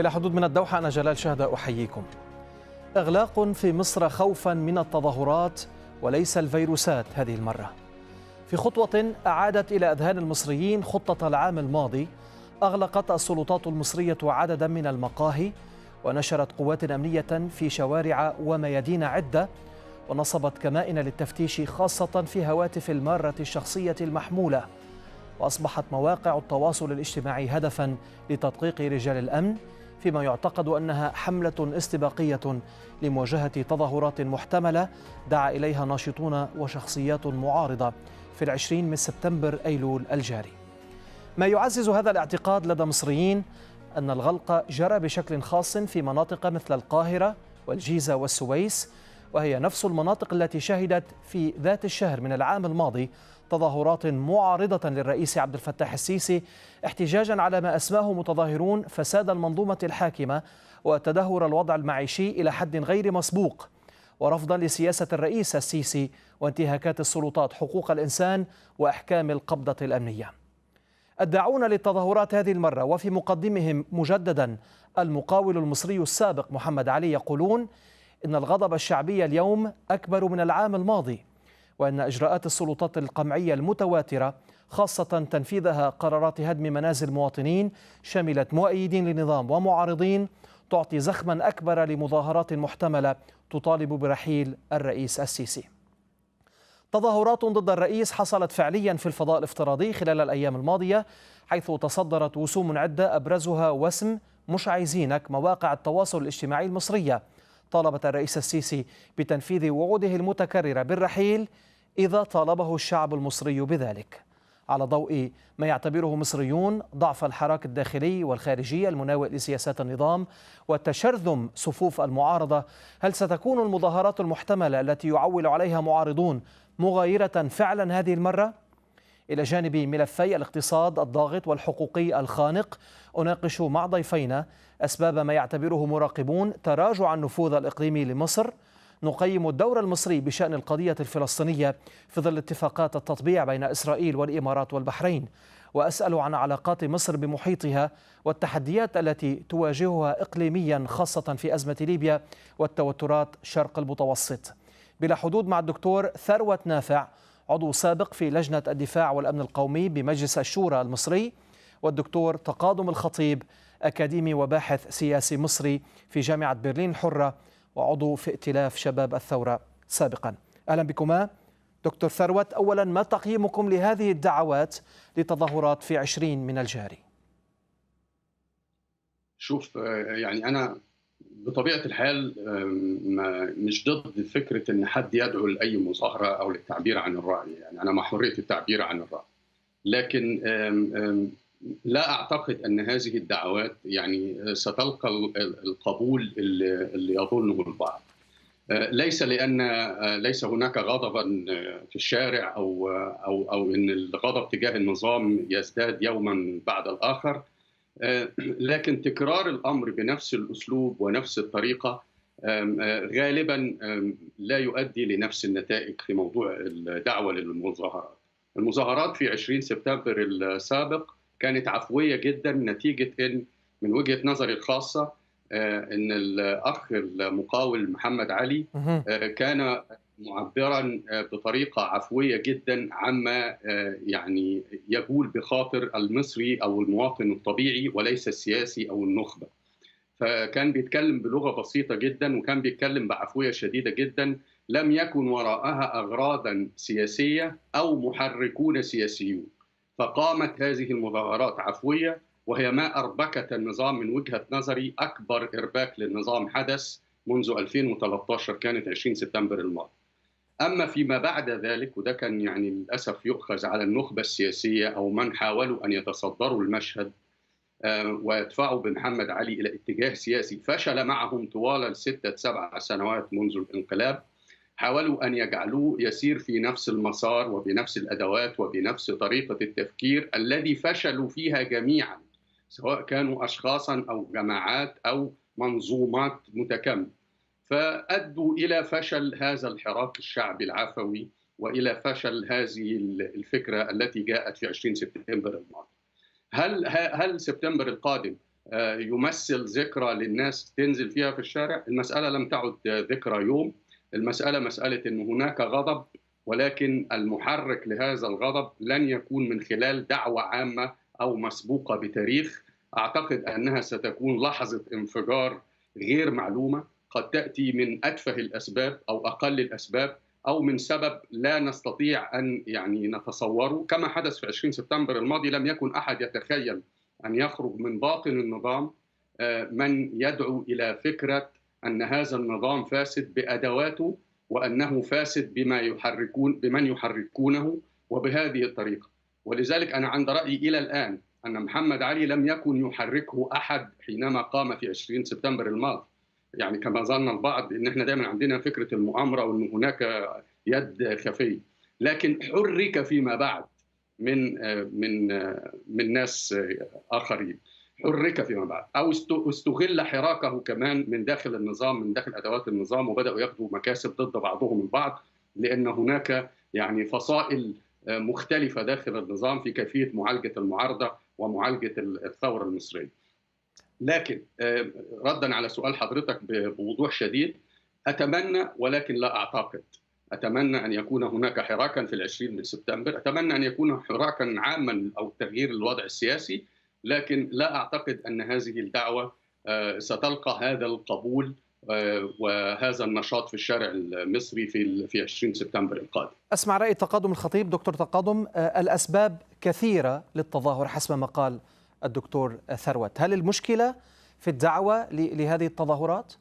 بلا حدود من الدوحة أنا جلال شهدة أحييكم. إغلاق في مصر خوفا من التظاهرات وليس الفيروسات هذه المرة. في خطوة أعادت إلى أذهان المصريين خطة العام الماضي أغلقت السلطات المصرية عددا من المقاهي ونشرت قوات أمنية في شوارع وميادين عدة ونصبت كمائن للتفتيش خاصة في هواتف المارة الشخصية المحمولة. وأصبحت مواقع التواصل الاجتماعي هدفا لتدقيق رجال الأمن فيما يعتقد أنها حملة استباقية لمواجهة تظاهرات محتملة دعا إليها ناشطون وشخصيات معارضة في العشرين من سبتمبر أيلول الجاري. ما يعزز هذا الاعتقاد لدى مصريين أن الغلق جرى بشكل خاص في مناطق مثل القاهرة والجيزة والسويس وهي نفس المناطق التي شهدت في ذات الشهر من العام الماضي تظاهرات معارضة للرئيس عبد الفتاح السيسي احتجاجا على ما أسماه متظاهرون فساد المنظومة الحاكمة وتدهور الوضع المعيشي إلى حد غير مسبوق. ورفضا لسياسة الرئيس السيسي وانتهاكات السلطات حقوق الإنسان وأحكام القبضة الأمنية. الداعون للتظاهرات هذه المرة وفي مقدمهم مجددا المقاول المصري السابق محمد علي يقولون إن الغضب الشعبي اليوم أكبر من العام الماضي. وأن إجراءات السلطات القمعية المتواترة خاصة تنفيذها قرارات هدم منازل مواطنين شملت مؤيدين للنظام ومعارضين تعطي زخما أكبر لمظاهرات محتملة تطالب برحيل الرئيس السيسي. تظاهرات ضد الرئيس حصلت فعليا في الفضاء الافتراضي خلال الأيام الماضية حيث تصدرت وسوم عدة أبرزها وسم مش عايزينك مواقع التواصل الاجتماعي المصرية. طالبت الرئيس السيسي بتنفيذ وعوده المتكررة بالرحيل إذا طالبه الشعب المصري بذلك على ضوء ما يعتبره مصريون ضعف الحراك الداخلي والخارجي المناوئ لسياسات النظام وتشرذم صفوف المعارضة هل ستكون المظاهرات المحتملة التي يعول عليها معارضون مغايرة فعلا هذه المرة؟ إلى جانب ملفي الاقتصاد الضاغط والحقوقي الخانق أناقش مع ضيفينا أسباب ما يعتبره مراقبون تراجع النفوذ الإقليمي لمصر نقيم الدور المصري بشأن القضية الفلسطينية في ظل اتفاقات التطبيع بين إسرائيل والإمارات والبحرين. وأسأل عن علاقات مصر بمحيطها والتحديات التي تواجهها إقليميا خاصة في أزمة ليبيا والتوترات شرق المتوسط. بلا حدود مع الدكتور ثروت نافع عضو سابق في لجنة الدفاع والأمن القومي بمجلس الشورى المصري. والدكتور تقادم الخطيب أكاديمي وباحث سياسي مصري في جامعة برلين الحرة وعضو في ائتلاف شباب الثورة سابقا. أهلا بكما دكتور ثروت أولا ما تقييمكم لهذه الدعوات لتظاهرات في عشرين من الجاري؟ شوف يعني أنا بطبيعة الحال مش ضد فكرة أن حد يدعو لأي مظاهرة أو للتعبير عن الرأي. يعني أنا مع حرية التعبير عن الرأي. لكن لا أعتقد أن هذه الدعوات يعني ستلقى القبول اللي يظنه البعض. ليس لأن ليس هناك غضبا في الشارع أو أو أو إن الغضب تجاه النظام يزداد يوما بعد الآخر لكن تكرار الأمر بنفس الأسلوب ونفس الطريقة غالبا لا يؤدي لنفس النتائج في موضوع الدعوة للمظاهرات. المظاهرات في 20 سبتمبر السابق كانت عفوية جدا نتيجة إن من وجهة نظري الخاصة إن الأخ المقاول محمد علي كان معبرا بطريقة عفوية جدا عما يعني يقول بخاطر المصري أو المواطن الطبيعي وليس السياسي أو النخبة. فكان بيتكلم بلغة بسيطة جدا وكان بيتكلم بعفوية شديدة جدا لم يكن وراءها اغراضا سياسية أو محركون سياسيون. فقامت هذه المظاهرات عفوية وهي ما أربكت النظام من وجهة نظري أكبر إرباك للنظام حدث منذ 2013 كانت 20 سبتمبر الماضي. أما فيما بعد ذلك وده كان يعني للأسف يؤخذ على النخبة السياسية أو من حاولوا أن يتصدروا المشهد ويدفعوا بمحمد علي إلى اتجاه سياسي فشل معهم طوال الستة سبع سنوات منذ الانقلاب حاولوا أن يجعلوه يسير في نفس المسار وبنفس الأدوات وبنفس طريقة التفكير الذي فشلوا فيها جميعا سواء كانوا اشخاصا أو جماعات أو منظومات متكاملة. فأدوا إلى فشل هذا الحراك الشعبي العفوي وإلى فشل هذه الفكرة التي جاءت في 20 سبتمبر الماضي. هل هل سبتمبر القادم يمثل ذكرى للناس تنزل فيها في الشارع؟ المسألة لم تعد ذكرى يوم. المسألة مسألة أن هناك غضب ولكن المحرك لهذا الغضب لن يكون من خلال دعوة عامة أو مسبوقة بتاريخ. أعتقد أنها ستكون لحظة انفجار غير معلومة قد تأتي من أتفه الأسباب أو أقل الأسباب أو من سبب لا نستطيع أن يعني نتصوره. كما حدث في 20 سبتمبر الماضي لم يكن أحد يتخيل أن يخرج من باطن النظام من يدعو إلى فكرة أن هذا النظام فاسد بأدواته وأنه فاسد بما يحركون بمن يحركونه وبهذه الطريقة. ولذلك أنا عند رأيي إلى الآن أن محمد علي لم يكن يحركه أحد حينما قام في 20 سبتمبر الماضي. يعني كما ظن البعض إن إحنا دائما عندنا فكرة المؤامرة وإن هناك يد خفية. لكن حرك فيما بعد من من من ناس آخرين. حرك فيما بعد أو استغل حراكه كمان من داخل النظام من داخل أدوات النظام وبدأوا ياخذوا مكاسب ضد بعضهم البعض لأن هناك يعني فصائل مختلفة داخل النظام في كيفية معالجة المعارضة ومعالجة الثورة المصرية. لكن ردا على سؤال حضرتك بوضوح شديد أتمنى ولكن لا أعتقد أتمنى أن يكون هناك حراكا في العشرين من سبتمبر أتمنى أن يكون حراكا عاما أو تغيير الوضع السياسي لكن لا أعتقد أن هذه الدعوة ستلقى هذا القبول وهذا النشاط في الشارع المصري في في 20 سبتمبر القادم. أسمع رأي تقادم الخطيب دكتور تقادم الأسباب كثيرة للتظاهر حسب ما قال الدكتور ثروت، هل المشكلة في الدعوة لهذه التظاهرات؟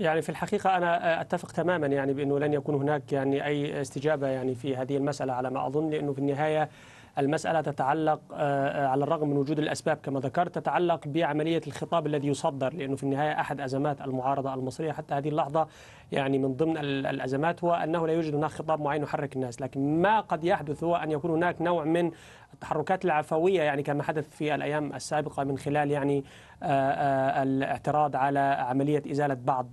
يعني في الحقيقة أنا أتفق تماما يعني بأنه لن يكون هناك يعني أي استجابة يعني في هذه المسألة على ما أظن لأنه في النهاية المسألة تتعلق على الرغم من وجود الأسباب كما ذكرت تتعلق بعملية الخطاب الذي يصدر لأنه في النهاية أحد أزمات المعارضة المصرية حتى هذه اللحظة يعني من ضمن الأزمات هو أنه لا يوجد هناك خطاب معين يحرك الناس. لكن ما قد يحدث هو أن يكون هناك نوع من التحركات العفوية يعني كما حدث في الأيام السابقة من خلال يعني الاعتراض على عملية إزالة بعض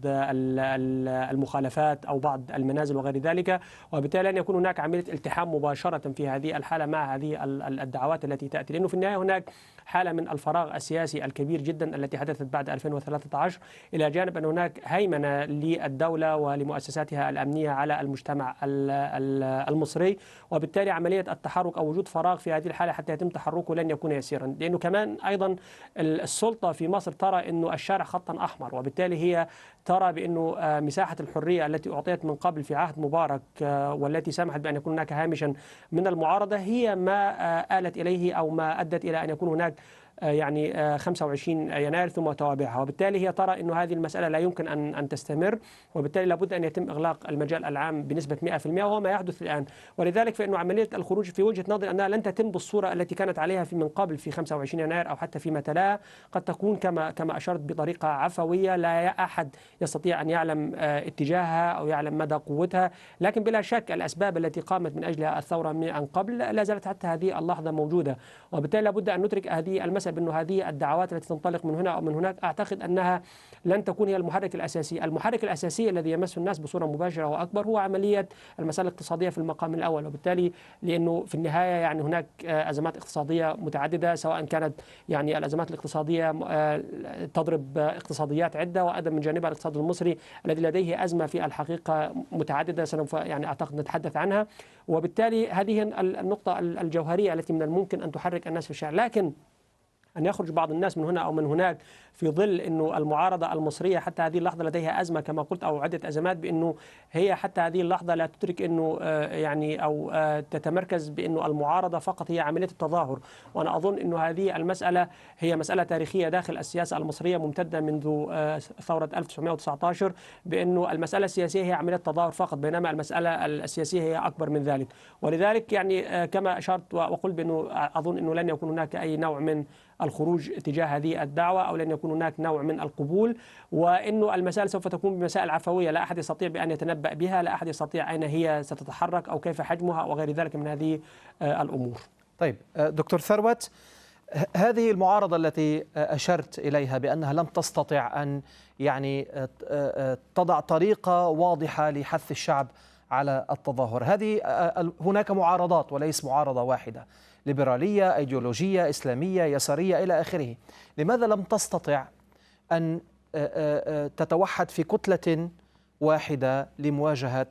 المخالفات أو بعض المنازل وغير ذلك. وبالتالي أن يكون هناك عملية التحام مباشرة في هذه الحالة مع هذه الدعوات التي تأتي. لأنه في النهاية هناك حالة من الفراغ السياسي الكبير جدا التي حدثت بعد 2013 إلى جانب أن هناك هيمنة للدولة ولمؤسساتها الأمنية على المجتمع المصري وبالتالي عملية التحرك أو وجود فراغ في هذه الحالة حتى يتم تحركه لن يكون يسيرا. لأنه كمان أيضا السلطة في مصر ترى أنه الشارع خطا أحمر وبالتالي هي ترى بأنه مساحة الحرية التي أعطيت من قبل في عهد مبارك والتي سمحت بأن يكون هناك هامشا من المعارضة هي ما آلت إليه أو ما أدت إلى أن يكون هناك يعني 25 يناير ثم توابعها. وبالتالي هي ترى أن هذه المسألة لا يمكن أن أن تستمر وبالتالي لابد أن يتم إغلاق المجال العام بنسبة 100% وهو ما يحدث الآن. ولذلك فإنه عملية الخروج في وجهة نظري أنها لن تتم بالصورة التي كانت عليها في من قبل في 25 يناير أو حتى فيما تلاها قد تكون كما كما أشرت بطريقة عفوية لا أحد يستطيع أن يعلم اتجاهها أو يعلم مدى قوتها. لكن بلا شك الأسباب التي قامت من أجلها الثورة من قبل لا زالت حتى هذه اللحظة موجودة. وبالتالي لابد أن ندرك هذه المسألة بأنه هذه الدعوات التي تنطلق من هنا أو من هناك أعتقد أنها لن تكون هي المحرك الأساسي. المحرك الأساسي الذي يمس الناس بصورة مباشرة وأكبر هو عملية المسألة الاقتصادية في المقام الأول وبالتالي لأنه في النهاية يعني هناك أزمات اقتصادية متعددة سواء كانت يعني الأزمات الاقتصادية تضرب اقتصاديات عدة وأيضا من جانبها الاقتصاد المصري الذي لديه أزمة في الحقيقة متعددة سوف يعني أعتقد نتحدث عنها. وبالتالي هذه النقطة الجوهرية التي من الممكن أن تحرك الناس في الشارع. لكن أن يخرج بعض الناس من هنا أو من هناك في ظل أنه المعارضة المصرية حتى هذه اللحظة لديها أزمة كما قلت أو عدة أزمات بأنه هي حتى هذه اللحظة لا تدرك أنه يعني أو تتمركز بأنه المعارضة فقط هي عملية التظاهر. وأنا أظن أنه هذه المسألة هي مسألة تاريخية داخل السياسة المصرية ممتدة منذ ثورة 1919 بأنه المسألة السياسية هي عملية تظاهر فقط بينما المسألة السياسية هي أكبر من ذلك. ولذلك يعني كما أشرت وقلت بأنه أظن أنه لن يكون هناك أي نوع من الخروج تجاه هذه الدعوة أو لن يكون هناك نوع من القبول وأنه المسائل سوف تكون بمسائل عفوية. لا أحد يستطيع بأن يتنبأ بها لا أحد يستطيع أين هي ستتحرك أو كيف حجمها وغير ذلك من هذه الأمور. طيب دكتور ثروت هذه المعارضة التي أشرت إليها بأنها لم تستطع أن يعني تضع طريقة واضحة لحث الشعب على التظاهر. هذه هناك معارضات وليس معارضة واحدة. ليبرالية أيديولوجية إسلامية يسارية إلى آخره. لماذا لم تستطع أن تتوحد في كتلة واحدة لمواجهة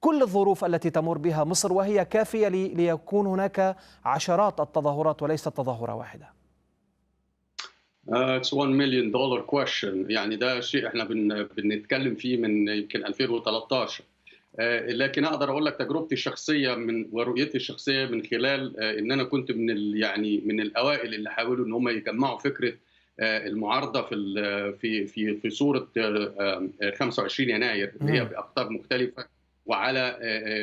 كل الظروف التي تمر بها مصر وهي كافية ليكون هناك عشرات التظاهرات وليس تظاهرة واحدة؟ it's 1 million dollar question يعني ده شيء إحنا بن... بنتكلم فيه من يمكن 2013 uh, لكن أقدر أقول لك تجربتي الشخصية من ورؤيتي الشخصية من خلال uh, إن أنا كنت من ال... يعني من الأوائل اللي حاولوا إن هم يجمعوا فكرة uh, المعارضة في. في في في صورة 25 يناير اللي هي باقطاب مختلفة وعلى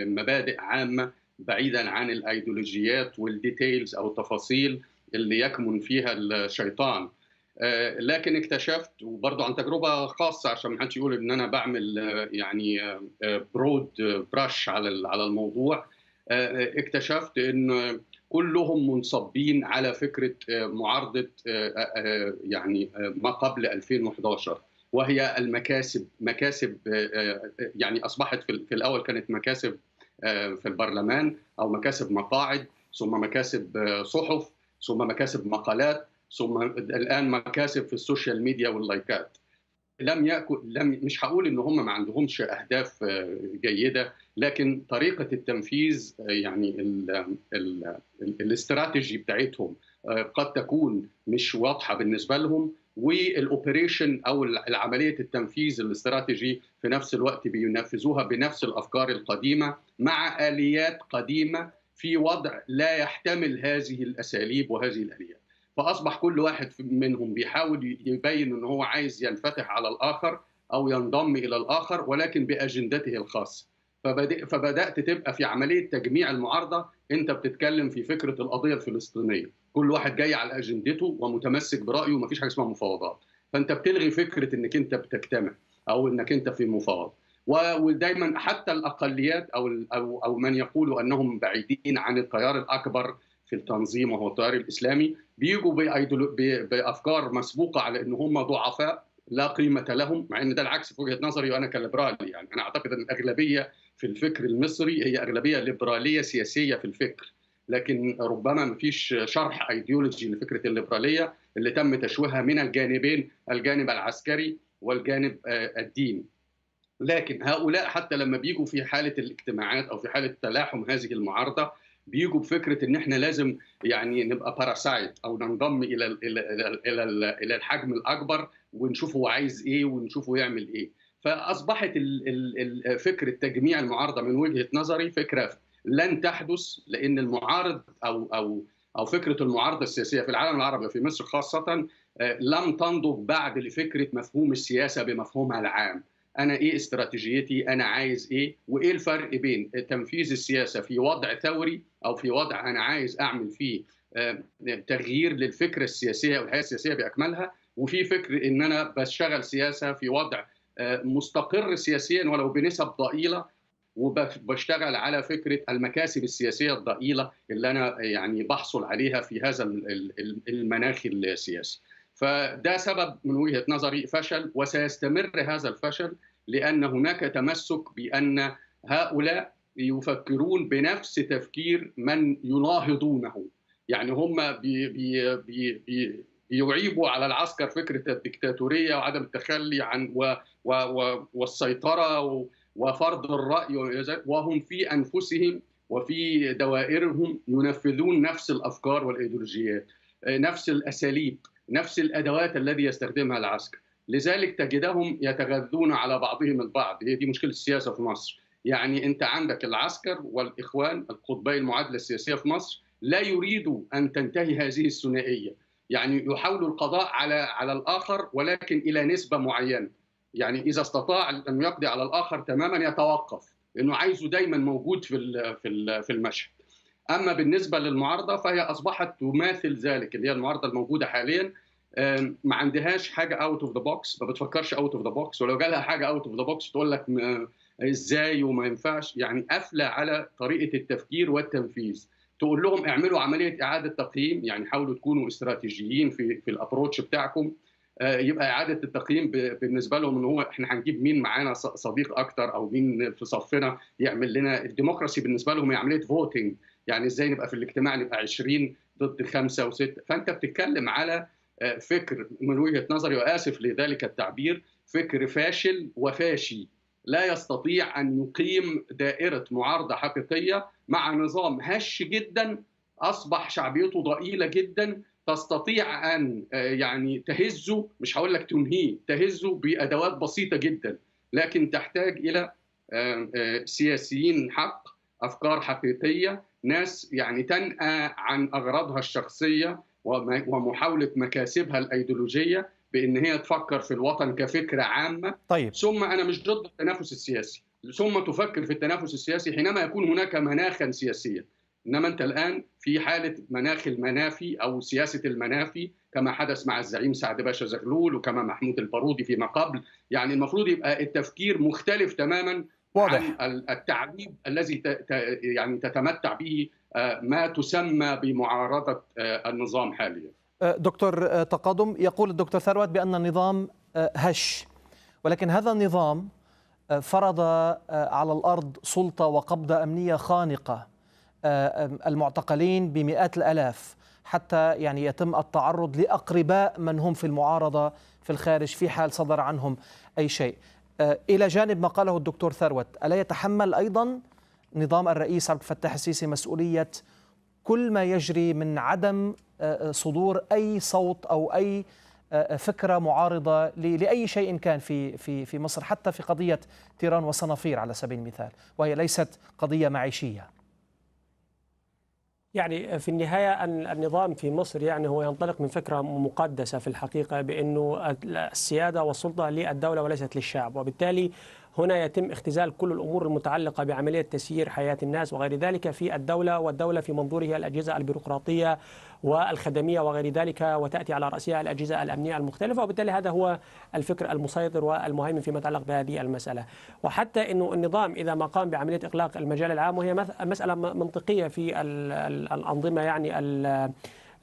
مبادئ عامة بعيدا عن الأيديولوجيات وال details أو التفاصيل اللي يكمن فيها الشيطان لكن اكتشفت وبرضه عن تجربة خاصة عشان ما حدش يقول إن أنا بعمل يعني broad brush على على الموضوع. اكتشفت إن كلهم منصبين على فكرة معارضة يعني ما قبل 2011 وهي المكاسب مكاسب يعني أصبحت في الأول كانت مكاسب في البرلمان أو مكاسب مقاعد ثم مكاسب صحف ثم مكاسب مقالات. ثم الآن مكاسب في ال social media واللايكات. لم يأكل لم مش هقول إن هم ما عندهمش أهداف جيدة لكن طريقة التنفيذ يعني ال ال ال الاستراتيجي بتاعتهم قد تكون مش واضحة بالنسبة لهم والاوبريشن أو العملية التنفيذ الاستراتيجي في نفس الوقت بينفذوها بنفس الأفكار القديمة مع آليات قديمة في وضع لا يحتمل هذه الأساليب وهذه الآليات. فأصبح كل واحد منهم بيحاول يبين إن هو عايز ينفتح على الآخر أو ينضم إلى الآخر ولكن بأجندته الخاصة. فبدأت تبقى في عملية تجميع المعارضة. أنت بتتكلم في فكرة القضية الفلسطينية. كل واحد جاي على أجندته ومتمسك برأيه ومفيش حاجة اسمها مفاوضات. فأنت بتلغي فكرة إنك أنت بتجتمع أو إنك أنت في مفاوض ودايما حتى الأقليات أو أو من يقولوا أنهم بعيدين عن التيار الأكبر في التنظيم وهو التيار الاسلامي بيجوا بأفكار مسبوقة على ان هم ضعفاء لا قيمة لهم مع إن ده العكس في وجهة نظري وأنا كليبرالي يعني. أنا أعتقد إن الأغلبية في الفكر المصري هي أغلبية ليبرالية سياسية في الفكر. لكن ربما ما فيش شرح ايديولوجي لفكرة الليبرالية اللي تم تشويهها من الجانبين الجانب العسكري والجانب الديني. لكن هؤلاء حتى لما بيجوا في حالة الاجتماعات أو في حالة تلاحم هذه المعارضة بيجوا بفكرة إن إحنا لازم يعني نبقى parasite أو ننضم إلى ال إلى ال إلى, ال إلى الحجم الأكبر ونشوف هو عايز إيه ونشوفه يعمل إيه. فأصبحت فكرة تجميع المعارضة من وجهة نظري فكرة لن تحدث لأن المعارض أو أو أو فكرة المعارضة السياسية في العالم العربي وفي مصر خاصة لم تنضج بعد لفكرة مفهوم السياسة بمفهومها العام. أنا إيه استراتيجيتي أنا عايز إيه وإيه الفرق بين تنفيذ السياسة في وضع ثوري أو في وضع أنا عايز أعمل فيه تغيير للفكره السياسية والحياة السياسية بأكملها وفي فكر إن أنا بشتغل سياسة في وضع مستقر سياسيا ولو بنسب ضئيلة وبشتغل على فكرة المكاسب السياسية الضئيلة اللي أنا يعني بحصل عليها في هذا المناخ السياسي. فده سبب من وجهة نظري فشل وسيستمر هذا الفشل لأن هناك تمسك بأن هؤلاء يفكرون بنفس تفكير من يناهضونه يعني هم بي بي بي بي يعيبوا على العسكر فكرة الدكتاتورية وعدم التخلي عن و و و والسيطرة وفرض الرأي وهم في أنفسهم وفي دوائرهم ينفذون نفس الأفكار والإيديولوجيات نفس الأساليب. نفس الأدوات التي يستخدمها العسكر. لذلك تجدهم يتغذون على بعضهم البعض. هي دي مشكلة السياسة في مصر. يعني أنت عندك العسكر والإخوان القطبي المعادلة السياسية في مصر لا يريدوا أن تنتهي هذه الثنائية. يعني يحاولوا القضاء على على الآخر ولكن إلى نسبة معينة. يعني إذا استطاع أن يقضي على الآخر تماما يتوقف. لأنه عايزه دايما موجود في في المشهد. أما بالنسبة للمعارضة فهي أصبحت تماثل ذلك اللي هي المعارضة الموجودة حاليا ما عندهاش حاجة out of the box ما بتفكرش out of the box ولو جالها حاجة out of the box تقول لك إزاي وما ينفعش يعني قافلة على طريقة التفكير والتنفيذ. تقول لهم اعملوا عملية إعادة تقييم يعني حاولوا تكونوا استراتيجيين في في ال approach بتاعكم. يبقى إعادة التقييم بالنسبة لهم إن هو إحنا هنجيب مين معانا صديق أكتر أو مين في صفنا يعمل لنا. ال democracy بالنسبة لهم هي عملية voting يعني إزاي نبقى في الاجتماع نبقى 20 ضد خمسة وستة؟ فأنت بتتكلم على فكر من وجهة نظري وآسف لذلك التعبير فكر فاشل وفاشي. لا يستطيع أن يقيم دائرة معارضة حقيقية مع نظام هش جدا أصبح شعبيته ضئيلة جدا تستطيع أن يعني تهزه مش هقول لك تنهيه تهزه بأدوات بسيطة جدا لكن تحتاج إلى سياسيين حق أفكار حقيقية. ناس يعني تنأى عن أغراضها الشخصية ومحاولة مكاسبها الأيديولوجية بإن هي تفكر في الوطن كفكرة عامة. طيب. ثم أنا مش ضد التنافس السياسي. ثم تفكر في التنافس السياسي حينما يكون هناك مناخا سياسيا. إنما أنت الآن في حالة مناخ المنافي أو سياسة المنافي كما حدث مع الزعيم سعد باشا زغلول وكما محمود البارودي فيما قبل. يعني المفروض يبقى التفكير مختلف تماما واضح. عن التعذيب الذي يعني تتمتع به ما تسمى بمعارضة النظام حاليا دكتور تقادم يقول الدكتور ثروت بأن النظام هش ولكن هذا النظام فرض على الأرض سلطة وقبضة أمنية خانقة المعتقلين بمئات الألاف حتى يعني يتم التعرض لأقرباء من هم في المعارضة في الخارج في حال صدر عنهم أي شيء. إلى جانب ما قاله الدكتور ثروت، ألا يتحمل أيضا نظام الرئيس عبد الفتاح السيسي مسؤولية كل ما يجري من عدم صدور أي صوت أو أي فكرة معارضة لأي شيء كان في في في مصر حتى في قضية تيران وصنافير على سبيل المثال، وهي ليست قضية معيشية. يعني في النهاية النظام في مصر يعني هو ينطلق من فكرة مقدسة في الحقيقة بأنه السيادة والسلطة للدولة وليست للشعب. وبالتالي هنا يتم اختزال كل الأمور المتعلقة بعملية تسيير حياة الناس وغير ذلك في الدولة والدولة في منظوره الأجهزة البيروقراطية والخدمية وغير ذلك وتأتي على رأسها الأجهزة الأمنية المختلفة. وبالتالي هذا هو الفكر المسيطر والمهيمن فيما يتعلق بهذه المسألة. وحتى إنه النظام إذا ما قام بعملية إغلاق المجال العام وهي مسألة منطقية في الأنظمة يعني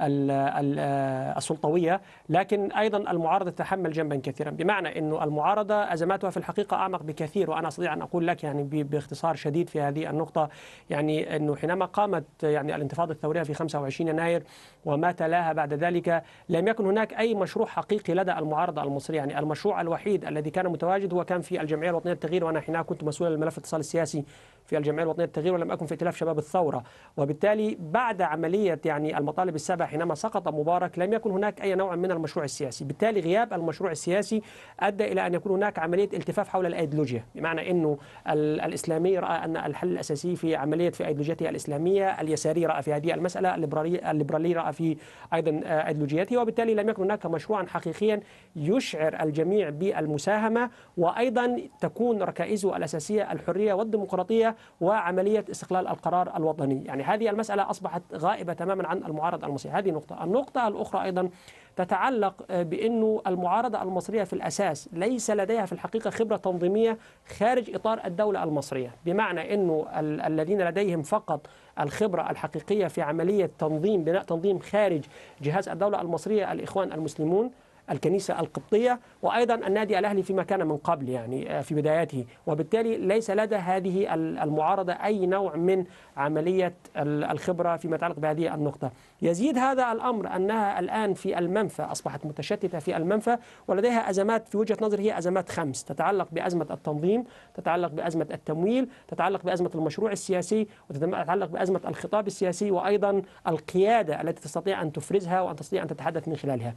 السلطوية لكن أيضا المعارضة تتحمل جنبا كثيرا. بمعنى إنه المعارضة أزماتها في الحقيقة أعمق بكثير وأنا أستطيع أن أقول لك يعني باختصار شديد في هذه النقطة يعني إنه حينما قامت يعني الانتفاضة الثورية في 25 يناير وما تلاها بعد ذلك لم يكن هناك أي مشروع حقيقي لدى المعارضة المصرية. يعني المشروع الوحيد الذي كان متواجد هو كان في الجمعية الوطنية للتغيير وأنا حينها كنت مسؤول الملف الاتصال السياسي في الجمعية الوطنية للتغيير ولم أكن في ائتلاف شباب الثورة. وبالتالي بعد عملية يعني المطالب السبع حينما سقط مبارك لم يكن هناك أي نوع من المشروع السياسي. بالتالي غياب المشروع السياسي أدى إلى أن يكون هناك عملية التفاف حول الأيديولوجيا بمعنى إنه الإسلامي رأى أن الحل الأساسي في عملية في أيديولوجيته الإسلامية اليساري رأى في هذه المسألة الليبرالي رأى في أيضا أيديولوجيته وبالتالي لم يكن هناك مشروعا حقيقيا يشعر الجميع بالمساهمة. وأيضا تكون ركائزه الأساسية الحرية والديمقراطية وعملية استقلال القرار الوطني. يعني هذه المسألة أصبحت غائبة تماما عن المعارضه المصري هذه نقطه النقطة الأخرى أيضا تتعلق بأنه المعارضة المصرية في الأساس ليس لديها في الحقيقة خبرة تنظيمية خارج إطار الدولة المصرية، بمعنى ال- الذين لديهم فقط الخبرة الحقيقية في عملية تنظيم بناء تنظيم خارج جهاز الدولة المصرية الإخوان المسلمون الكنيسة القبطية وأيضا النادي الأهلي فيما كان من قبل يعني في بداياته. وبالتالي ليس لدى هذه المعارضة أي نوع من عملية الخبرة فيما يتعلق بهذه النقطة. يزيد هذا الأمر أنها الآن في المنفى أصبحت متشتتة في المنفى ولديها أزمات في وجهة نظري هي أزمات خمس. تتعلق بأزمة التنظيم تتعلق بأزمة التمويل تتعلق بأزمة المشروع السياسي وتتعلق بأزمة الخطاب السياسي وأيضا القيادة التي تستطيع أن تفرزها وأن تستطيع أن تتحدث من خلالها.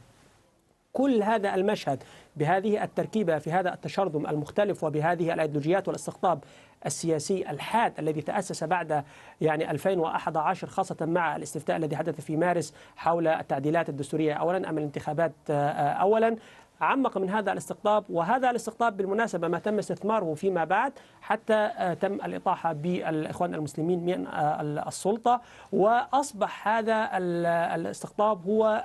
كل هذا المشهد بهذه التركيبة في هذا التشرذم المختلف وبهذه الأيديولوجيات والاستقطاب السياسي الحاد الذي تأسس بعد يعني 2011 خاصة مع الاستفتاء الذي حدث في مارس حول التعديلات الدستورية. أولا أم الانتخابات؟ أولا عمق من هذا الاستقطاب وهذا الاستقطاب بالمناسبة ما تم استثماره فيما بعد حتى تم الإطاحة بالإخوان المسلمين من السلطة. وأصبح هذا الاستقطاب هو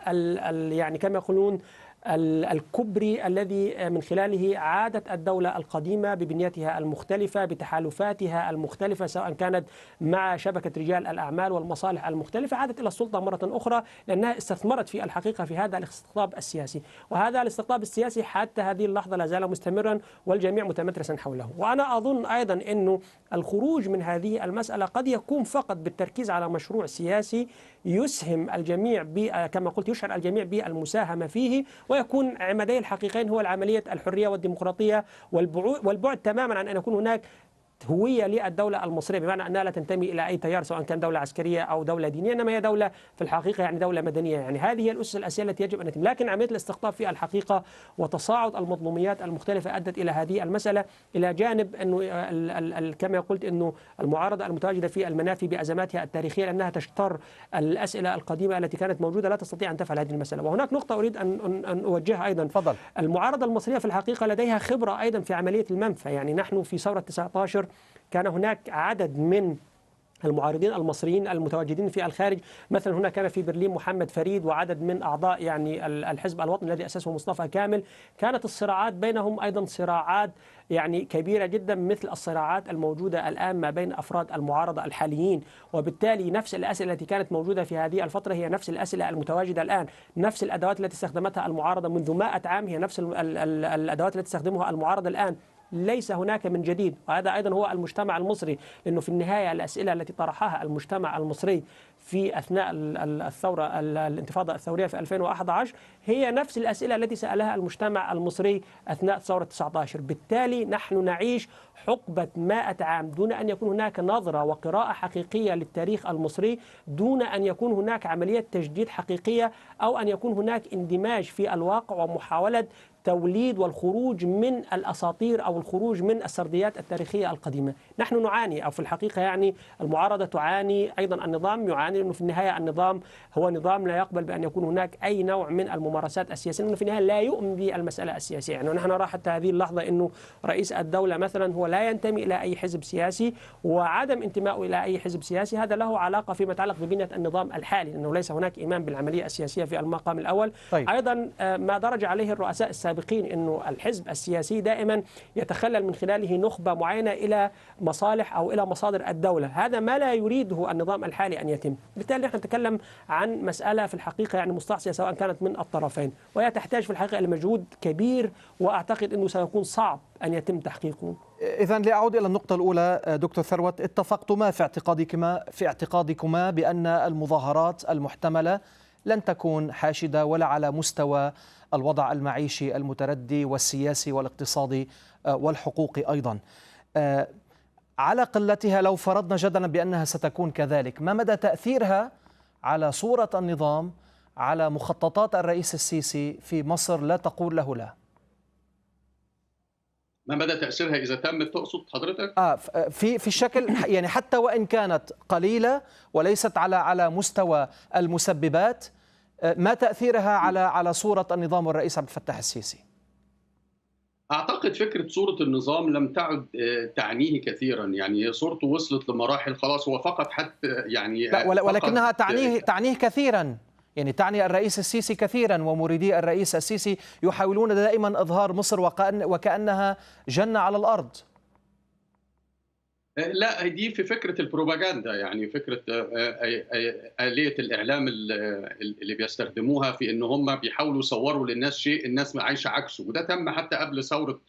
يعني كما يقولون الكبري الذي من خلاله عادت الدولة القديمة ببنيتها المختلفة بتحالفاتها المختلفة سواء كانت مع شبكة رجال الأعمال والمصالح المختلفة عادت إلى السلطة مرة أخرى لأنها استثمرت في الحقيقة في هذا الاستقطاب السياسي. وهذا الاستقطاب السياسي حتى هذه اللحظة لا زال مستمرا والجميع متمترسا حوله. وأنا أظن أيضا أنه الخروج من هذه المسألة قد يكون فقط بالتركيز على مشروع سياسي يسهم الجميع كما قلت يشعر الجميع بالمساهمة فيه ويكون عمدي الحقيقين هو العملية الحرية والديمقراطية والبعد تماما عن أن يكون هناك هوية للدولة المصرية بمعنى أنها لا تنتمي إلى أي تيار سواء كان دولة عسكرية أو دولة دينية إنما هي دولة في الحقيقة يعني دولة مدنية. يعني هذه هي الأسس الأساسية التي يجب أن تتم لكن عملية الاستقطاب في الحقيقة وتصاعد المظلوميات المختلفة أدت إلى هذه المسألة إلى جانب إنه كما قلت إنه المعارضة المتواجدة في المنافي بأزماتها التاريخية لأنها تشتر الأسئلة القديمة التي كانت موجودة لا تستطيع أن تفعل هذه المسألة. وهناك نقطة أريد ان ان أوجهها أيضا. فضل. المعارضة المصرية في الحقيقة لديها خبرة أيضا في عملية المنفى. يعني نحن في ثورة 19 كان هناك عدد من المعارضين المصريين المتواجدين في الخارج. مثلا هنا كان في برلين محمد فريد وعدد من أعضاء يعني الحزب الوطني الذي أسسه مصطفى كامل. كانت الصراعات بينهم أيضا صراعات يعني كبيرة جدا مثل الصراعات الموجودة الآن ما بين أفراد المعارضة الحاليين. وبالتالي نفس الأسئلة التي كانت موجودة في هذه الفترة هي نفس الأسئلة المتواجدة الآن. نفس الأدوات التي استخدمتها المعارضة منذ مائة عام هي نفس الأدوات التي تستخدمها المعارضة الآن. ليس هناك من جديد. وهذا أيضا هو المجتمع المصري لأنه في النهاية الأسئلة التي طرحها المجتمع المصري في أثناء الثورة الانتفاضة الثورية في 2011 هي نفس الأسئلة التي سألها المجتمع المصري أثناء ثورة 19 بالتالي نحن نعيش حقبة 100 عام دون أن يكون هناك نظرة وقراءة حقيقية للتاريخ المصري دون أن يكون هناك عملية تجديد حقيقية أو أن يكون هناك اندماج في الواقع ومحاولة توليد والخروج من الأساطير أو الخروج من السرديات التاريخية القديمة، نحن نعاني أو في الحقيقة يعني المعارضة تعاني. أيضا النظام يعاني لأنه في النهاية النظام هو نظام لا يقبل بأن يكون هناك أي نوع من الممارسات السياسية، لأنه في النهاية لا يؤمن بالمسألة السياسية، يعني نحن نرى حتى هذه اللحظة إنه رئيس الدولة مثلا هو لا ينتمي إلى أي حزب سياسي وعدم انتمائه إلى أي حزب سياسي هذا له علاقة فيما يتعلق ببنية النظام الحالي، لأنه ليس هناك ايمان بالعملية السياسية في المقام الأول، طيب. أيضا آه، ما درج عليه الرؤساء السابقين السابقين إنه الحزب السياسي دائما يتخلل من خلاله نخبة معينة إلى مصالح أو إلى مصادر الدولة، هذا ما لا يريده النظام الحالي أن يتم، بالتالي نحن نتكلم عن مسألة في الحقيقة يعني مستعصية سواء كانت من الطرفين، وهي تحتاج في الحقيقة إلى مجهود كبير وأعتقد إنه سيكون صعب أن يتم تحقيقه. اذا لأعود إلى النقطة الأولى دكتور ثروت اتفقتما في اعتقادكما في اعتقادكما بأن المظاهرات المحتملة لن تكون حاشدة ولا على مستوى الوضع المعيشي المتردي والسياسي والاقتصادي آه، والحقوقي أيضا. آه، على قلتها لو فرضنا جدلا بأنها ستكون كذلك، ما مدى تأثيرها على صورة النظام على مخططات الرئيس السيسي في مصر لا تقول له لا؟ ما مدى تأثيرها إذا تمت تقصد حضرتك؟ آه في في الشكل يعني حتى وإن كانت قليلة وليست على على مستوى المسببات ما تأثيرها على على صورة النظام والرئيس عبد الفتاح السيسي؟ أعتقد فكرة صورة النظام لم تعد آه، تعنيه كثيرا. يعني صورته وصلت لمراحل خلاص هو فقط حتى يعني لا ولكنها تعنيه تعنيه كثيرا. يعني تعني الرئيس السيسي كثيرا ومريدي الرئيس السيسي يحاولون دائما إظهار مصر وكأنها جنة على الأرض. لا دي في فكرة البروباغندا يعني فكرة آه، آه، آه، آلية الإعلام اللي بيستخدموها في إن هم بيحاولوا يصوروا للناس شيء الناس عايشة عكسه. وده تم حتى قبل ثورة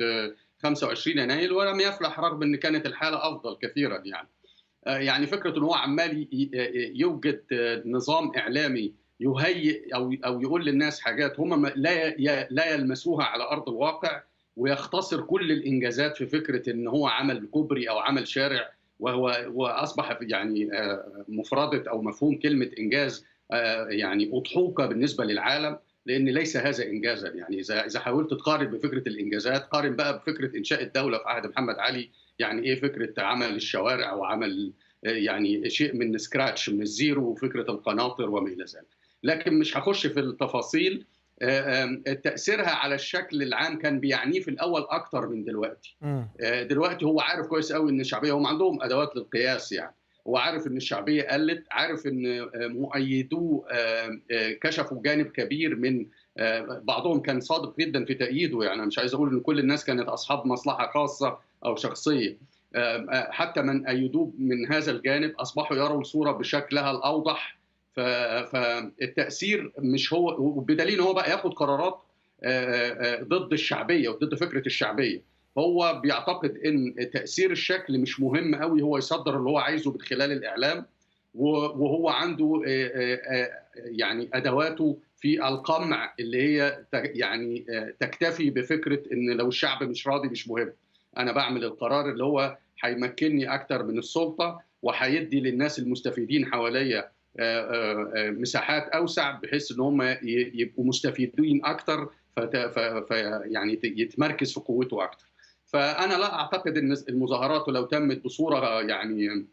25 يناير ولم يفلح رغم إن كانت الحالة أفضل كثيرا يعني. يعني فكرة إن هو عمال يوجد نظام إعلامي يهيئ أو أو يقول للناس حاجات هم لا لا يلمسوها على أرض الواقع ويختصر كل الإنجازات في فكرة إن هو عمل كوبري أو عمل شارع وهو وأصبح يعني آه، مفردة أو مفهوم كلمة إنجاز آه، يعني أضحوكة بالنسبة للعالم لأن ليس هذا انجازا. يعني إذا إذا حاولت تقارن بفكرة الإنجازات قارن بقى بفكرة إنشاء الدولة في عهد محمد علي يعني إيه فكرة عمل الشوارع وعمل آه، يعني شيء من scratch من الزيرو وفكرة القناطر وما إلى ذلك. لكن مش هخش في التفاصيل تأثيرها على الشكل العام كان بيعنيه في الأول أكتر من دلوقتي. آه، دلوقتي هو عارف كويس قوي إن الشعبية هم عندهم أدوات للقياس يعني. هو عارف إن الشعبية قلت عارف إن آه، مؤيدوه كشفوا جانب كبير من بعضهم كان صادق جدا في تأييده يعني. مش عايز أقول إن كل الناس كانت أصحاب مصلحة خاصة أو شخصية. حتى من أيدوه من هذا الجانب أصبحوا يروا الصورة بشكلها الأوضح فالتاثير مش هو وبدليل هو بقى ياخد قرارات ضد الشعبية وضد فكرة الشعبية. هو بيعتقد إن تأثير الشكل مش مهم قوي هو يصدر اللي هو عايزه من خلال الإعلام وهو عنده يعني أدواته في القمع اللي هي يعني تكتفي بفكرة إن لو الشعب مش راضي مش مهم. أنا بعمل القرار اللي هو هيمكنني أكتر من السلطة وهيدي للناس المستفيدين حواليا مساحات أوسع بحيث إن هم يبقوا مستفيدين أكتر يعني يتمركز في قوته أكتر. فأنا لا أعتقد إن المظاهرات لو تمت بصورة يعني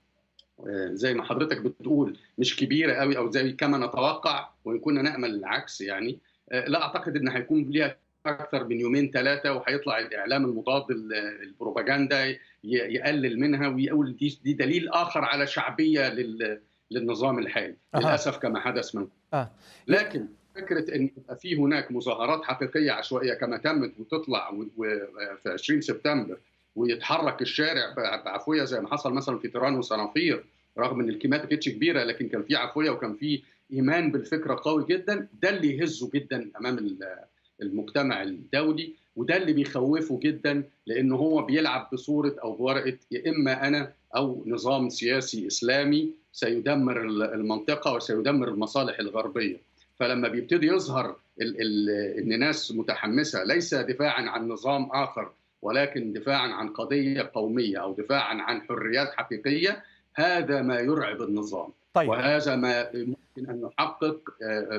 زي ما حضرتك بتقول مش كبيرة قوي أو زي كما نتوقع وإن كنا نأمل العكس يعني لا أعتقد إن هيكون ليها أكثر من يومين ثلاثة وهيطلع الإعلام المضاد البروباغندا يقلل منها ويقول دي, دي دليل آخر على شعبية للنظام الحالي أه. للأسف كما حدث من أه. لكن فكرة إن يبقى في هناك مظاهرات حقيقية عشوائية كما تمت وتطلع في 20 سبتمبر ويتحرك الشارع بعفوية زي ما حصل مثلا في تيران وصنافير رغم إن الكميات ما كانتش كبيرة لكن كان في عفوية وكان في إيمان بالفكرة قوي جدا ده اللي يهزه جدا أمام المجتمع الدولي وده اللي بيخوفه جدا لأنه هو بيلعب بصورة أو بورقة يا إما أنا أو نظام سياسي إسلامي سيدمر المنطقة وسيدمر المصالح الغربية فلما بيبتدي يظهر ال ال إن ناس متحمسة ليس دفاعا عن نظام آخر ولكن دفاعا عن قضية قومية أو دفاعا عن حريات حقيقية هذا ما يرعب النظام طيب. وهذا ما ممكن أن يحقق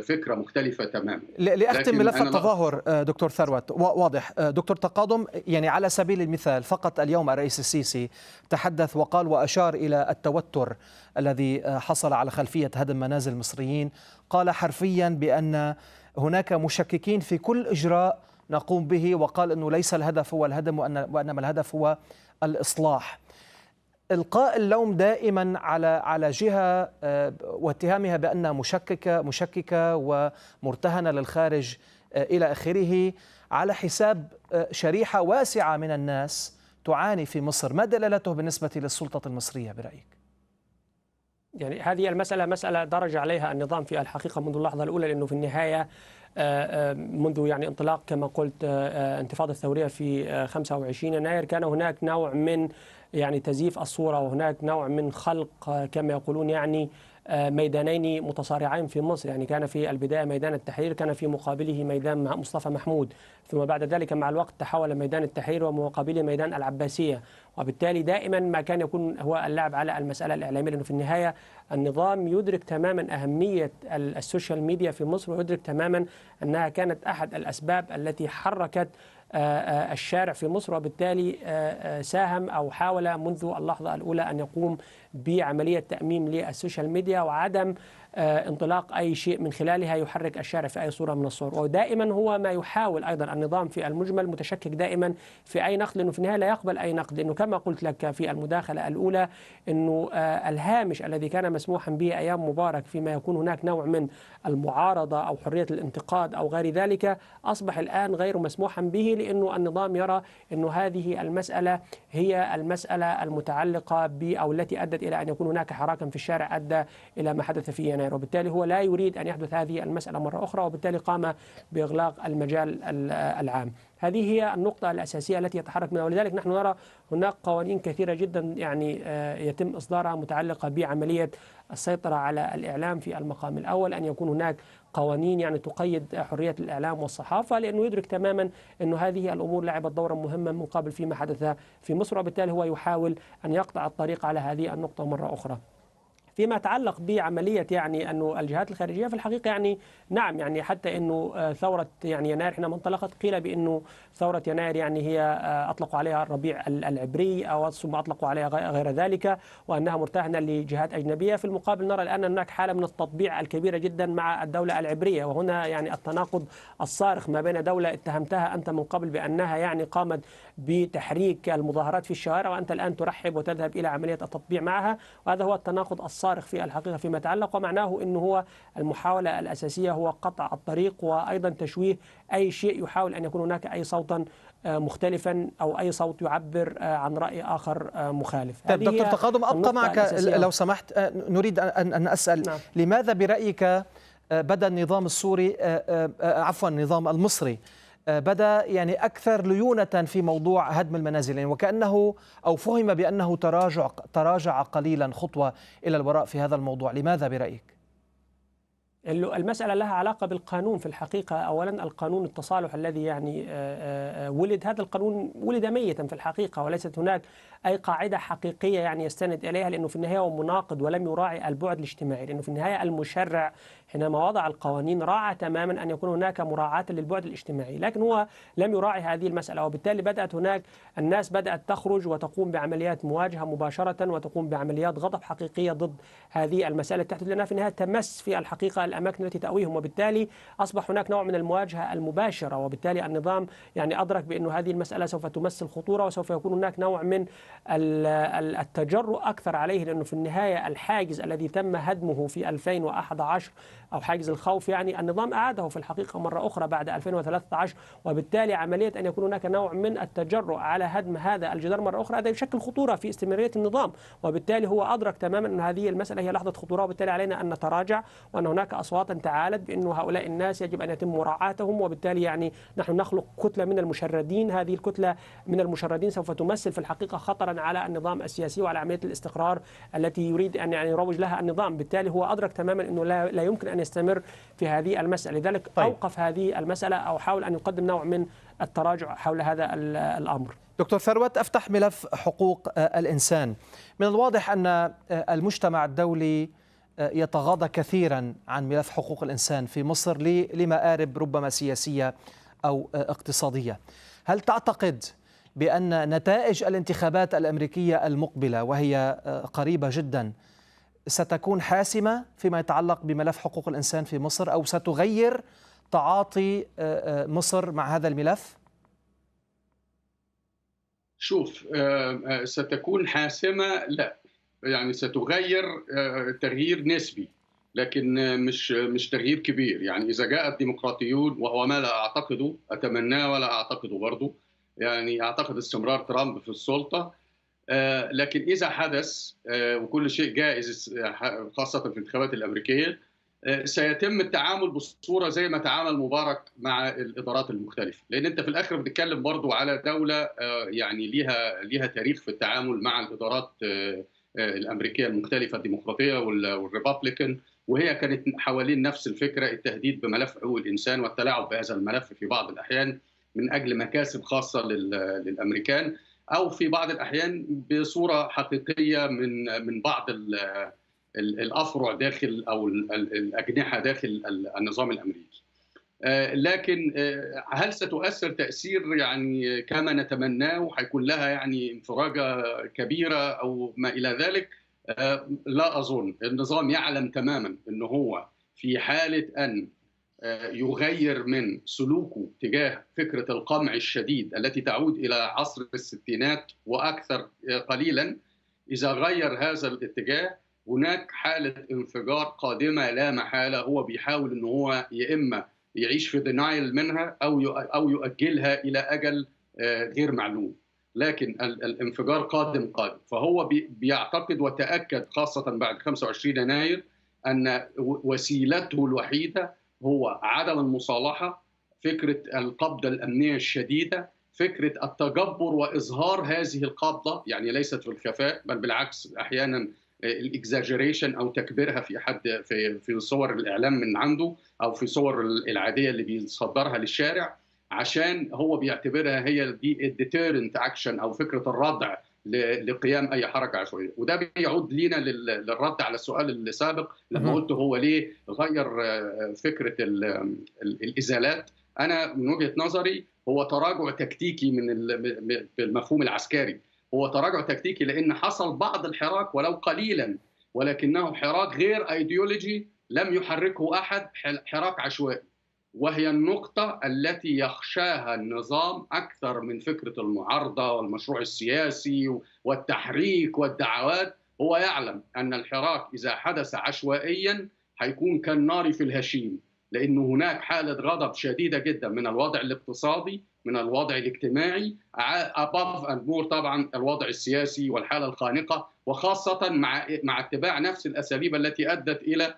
فكرة مختلفة تماما. لأختم ملف التظاهر دكتور ثروت. واضح. دكتور تقادم يعني على سبيل المثال فقط اليوم الرئيس السيسي تحدث وقال وأشار إلى التوتر الذي حصل على خلفية هدم منازل المصريين. قال حرفيا بأن هناك مشككين في كل إجراء نقوم به وقال إنه ليس الهدف هو الهدم وان وإنما الهدف هو الإصلاح. إلقاء اللوم دائما على على جهة واتهامها بانها مشككه مشككة ومرتهنة للخارج إلى آخره على حساب شريحة واسعة من الناس تعاني في مصر، ما دلالته بالنسبة للسلطة المصرية برأيك؟ يعني هذه المسألة مسألة درج عليها النظام في الحقيقة منذ اللحظة الأولى لأنه في النهاية منذ يعني انطلاق كما قلت انتفاضة الثورية في 25 يناير كان هناك نوع من يعني تزييف الصورة وهناك نوع من خلق كما يقولون يعني ميدانين متصارعين في مصر. يعني كان في البداية ميدان التحرير كان في مقابله ميدان مصطفى محمود. ثم بعد ذلك مع الوقت تحول ميدان التحرير ومقابله ميدان العباسية. وبالتالي دائما ما كان يكون هو اللعب على المسألة الإعلامية لأنه في النهاية النظام يدرك تماما أهمية ال social media في مصر ويدرك تماما أنها كانت أحد الأسباب التي حركت الشارع في مصر وبالتالي ساهم أو حاول منذ اللحظة الأولى أن يقوم بعملية تأميم للسوشيال ميديا وعدم انطلاق أي شيء من خلالها يحرك الشارع في أي صورة من الصور. ودائما هو ما يحاول أيضا النظام في المجمل متشكك دائما في أي نقد لأنه في النهاية لا يقبل أي نقد. لأنه كما قلت لك في المداخلة الأولى أنه الهامش الذي كان مسموحا به أيام مبارك فيما يكون هناك نوع من المعارضة أو حرية الانتقاد أو غير ذلك أصبح الآن غير مسموحا به لأنه النظام يرى أنه هذه المسألة هي المسألة المتعلقة ب أو التي أدت إلى أن يكون هناك حراكا في الشارع أدى إلى ما حدث في يناير. وبالتالي هو لا يريد أن يحدث هذه المسألة مرة أخرى وبالتالي قام بإغلاق المجال العام. هذه هي النقطة الأساسية التي يتحرك منها. ولذلك نحن نرى هناك قوانين كثيرة جدا يعني يتم إصدارها متعلقة بعملية السيطرة على الإعلام في المقام الأول أن يكون هناك قوانين يعني تقيد حرية الإعلام والصحافة لأنه يدرك تماما أن هذه الأمور لعبت دورا مهما مقابل فيما حدث في مصر وبالتالي هو يحاول أن يقطع الطريق على هذه النقطة مرة أخرى. فيما يتعلق بعملية يعني أنه الجهات الخارجية في الحقيقة يعني نعم يعني حتى إنه ثورة يعني يناير حينما انطلقت قيل بإنه ثورة يناير يعني هي أطلقوا عليها الربيع العبري أو ثم أطلقوا عليها غير ذلك وأنها مرتهنه لجهات أجنبية. في المقابل نرى الآن هناك حالة من التطبيع الكبيرة جدا مع الدولة العبرية وهنا يعني التناقض الصارخ ما بين دولة اتهمتها أنت من قبل بأنها يعني قامت بتحريك المظاهرات في الشوارع وأنت الآن ترحب وتذهب إلى عملية التطبيع معها وهذا هو التناقض الصارخ في الحقيقة فيما يتعلق ومعناه أنه هو المحاولة الأساسية هو قطع الطريق وأيضا تشويه أي شيء يحاول أن يكون هناك أي صوتا مختلفا أو أي صوت يعبر عن رأي آخر مخالف طيب دكتور تقادم أبقى معك الأساسية. لو سمحت نريد أن أسأل نعم. لماذا برأيك بدأ النظام السوري عفوا النظام المصري بدا يعني أكثر ليونة في موضوع هدم المنازل يعني وكأنه أو فهم بأنه تراجع تراجع قليلا خطوة إلى الوراء في هذا الموضوع. لماذا برأيك؟ المسألة لها علاقة بالقانون في الحقيقة. أولا القانون التصالح الذي يعني ولد هذا القانون ولد ميتا في الحقيقة وليست هناك أي قاعدة حقيقية يعني يستند إليها لأنه في النهاية هو مناقض ولم يراعي البعد الاجتماعي لأنه في النهاية المشرع حينما وضع القوانين راعى تماما أن يكون هناك مراعاة للبعد الاجتماعي لكن هو لم يراعي هذه المسألة وبالتالي بدأت هناك الناس بدأت تخرج وتقوم بعمليات مواجهة مباشرة وتقوم بعمليات غضب حقيقية ضد هذه المسألة تحدث لأنها في النهاية تمس في الحقيقة الأماكن التي تأويهم. وبالتالي أصبح هناك نوع من المواجهة المباشرة وبالتالي النظام يعني أدرك بأن هذه المسألة سوف تمثل خطورة وسوف يكون هناك نوع من التجرؤ أكثر عليه لأنه في النهاية الحاجز الذي تم هدمه في 2011 أو حاجز الخوف يعني النظام أعاده في الحقيقة مرة أخرى بعد 2013 وبالتالي عملية أن يكون هناك نوع من التجرؤ على هدم هذا الجدار مرة أخرى هذا يشكل خطورة في استمرارية النظام وبالتالي هو أدرك تماما أن هذه المسألة هي لحظة خطورة وبالتالي علينا أن نتراجع وأن هناك أصواتا تعالت بأن هؤلاء الناس يجب أن يتم مراعاتهم وبالتالي يعني نحن نخلق كتلة من المشردين هذه الكتلة من المشردين سوف تمثل في الحقيقة خطرا على النظام السياسي وعلى عملية الاستقرار التي يريد أن يعني يروج لها النظام بالتالي هو أدرك تماما أنه لا يمكن أن يستمر في هذه المسألة. لذلك طيب. أوقف هذه المسألة أو حاول أن يقدم نوع من التراجع حول هذا الأمر. دكتور ثروت أفتح ملف حقوق الإنسان. من الواضح أن المجتمع الدولي يتغاضى كثيرا عن ملف حقوق الإنسان في مصر لمآرب ربما سياسية أو اقتصادية. هل تعتقد بأن نتائج الانتخابات الأمريكية المقبلة وهي قريبة جدا ستكون حاسمة فيما يتعلق بملف حقوق الإنسان في مصر أو ستغير تعاطي مصر مع هذا الملف؟ شوف ستكون حاسمة لا يعني ستغير تغيير نسبي لكن مش مش تغيير كبير يعني إذا جاء الديمقراطيون وهو ما لا أعتقده أتمناه ولا أعتقده برضه يعني أعتقد استمرار ترامب في السلطة لكن إذا حدث وكل شيء جائز خاصة في الانتخابات الأمريكية سيتم التعامل بصورة زي ما تعامل مبارك مع الإدارات المختلفة. لأن أنت في الآخر بتتكلم برضو على دولة يعني ليها ليها تاريخ في التعامل مع الإدارات الأمريكية المختلفة الديمقراطية والريبابليكان. وهي كانت حوالين نفس الفكرة التهديد بملف حقوق الإنسان والتلاعب بهذا الملف في بعض الأحيان من أجل مكاسب خاصة للأمريكان. أو في بعض الأحيان بصورة حقيقية من من بعض الأفرع داخل أو الأجنحة داخل النظام الأمريكي. لكن هل ستؤثر تأثير يعني كما نتمناه وحيكون لها يعني انفراجة كبيرة أو ما إلى ذلك؟ لا أظن، النظام يعلم تماما انه هو في حالة أن يغير من سلوكه تجاه فكرة القمع الشديد التي تعود إلى عصر الستينات وأكثر قليلا. إذا غير هذا الاتجاه هناك حالة انفجار قادمة لا محالة. هو بيحاول إن هو يا إما يعيش في دينايل منها أو أو يؤجلها إلى أجل غير معلوم. لكن الانفجار قادم قادم. فهو بيعتقد وتأكد خاصة بعد 25 يناير أن وسيلته الوحيدة هو عدم المصالحة فكرة القبضة الأمنية الشديدة فكرة التجبر وإظهار هذه القبضة يعني ليست في الخفاء بل بالعكس أحيانا ال exaggeration أو تكبيرها في حد في في صور الإعلام من عنده أو في صور العادية اللي بيصدرها للشارع عشان هو بيعتبرها هي دي اكشن أو فكرة الردع لقيام أي حركة عشوائية. وده بيعود لينا للرد على السؤال السابق لما قلت هو ليه غير فكرة الإزالات. أنا من وجهة نظري هو تراجع تكتيكي من بالمفهوم العسكري. هو تراجع تكتيكي لأن حصل بعض الحراك ولو قليلا ولكنه حراك غير ايديولوجي لم يحركه أحد حراك عشوائي. وهي النقطة التي يخشاها النظام أكثر من فكرة المعارضة والمشروع السياسي والتحريك والدعوات. هو يعلم أن الحراك إذا حدث عشوائيا هيكون كالنار في الهشيم لأن هناك حالة غضب شديدة جدا من الوضع الاقتصادي من الوضع الاجتماعي and more طبعا الوضع السياسي والحالة الخانقة وخاصة مع مع اتباع نفس الأساليب التي أدت إلى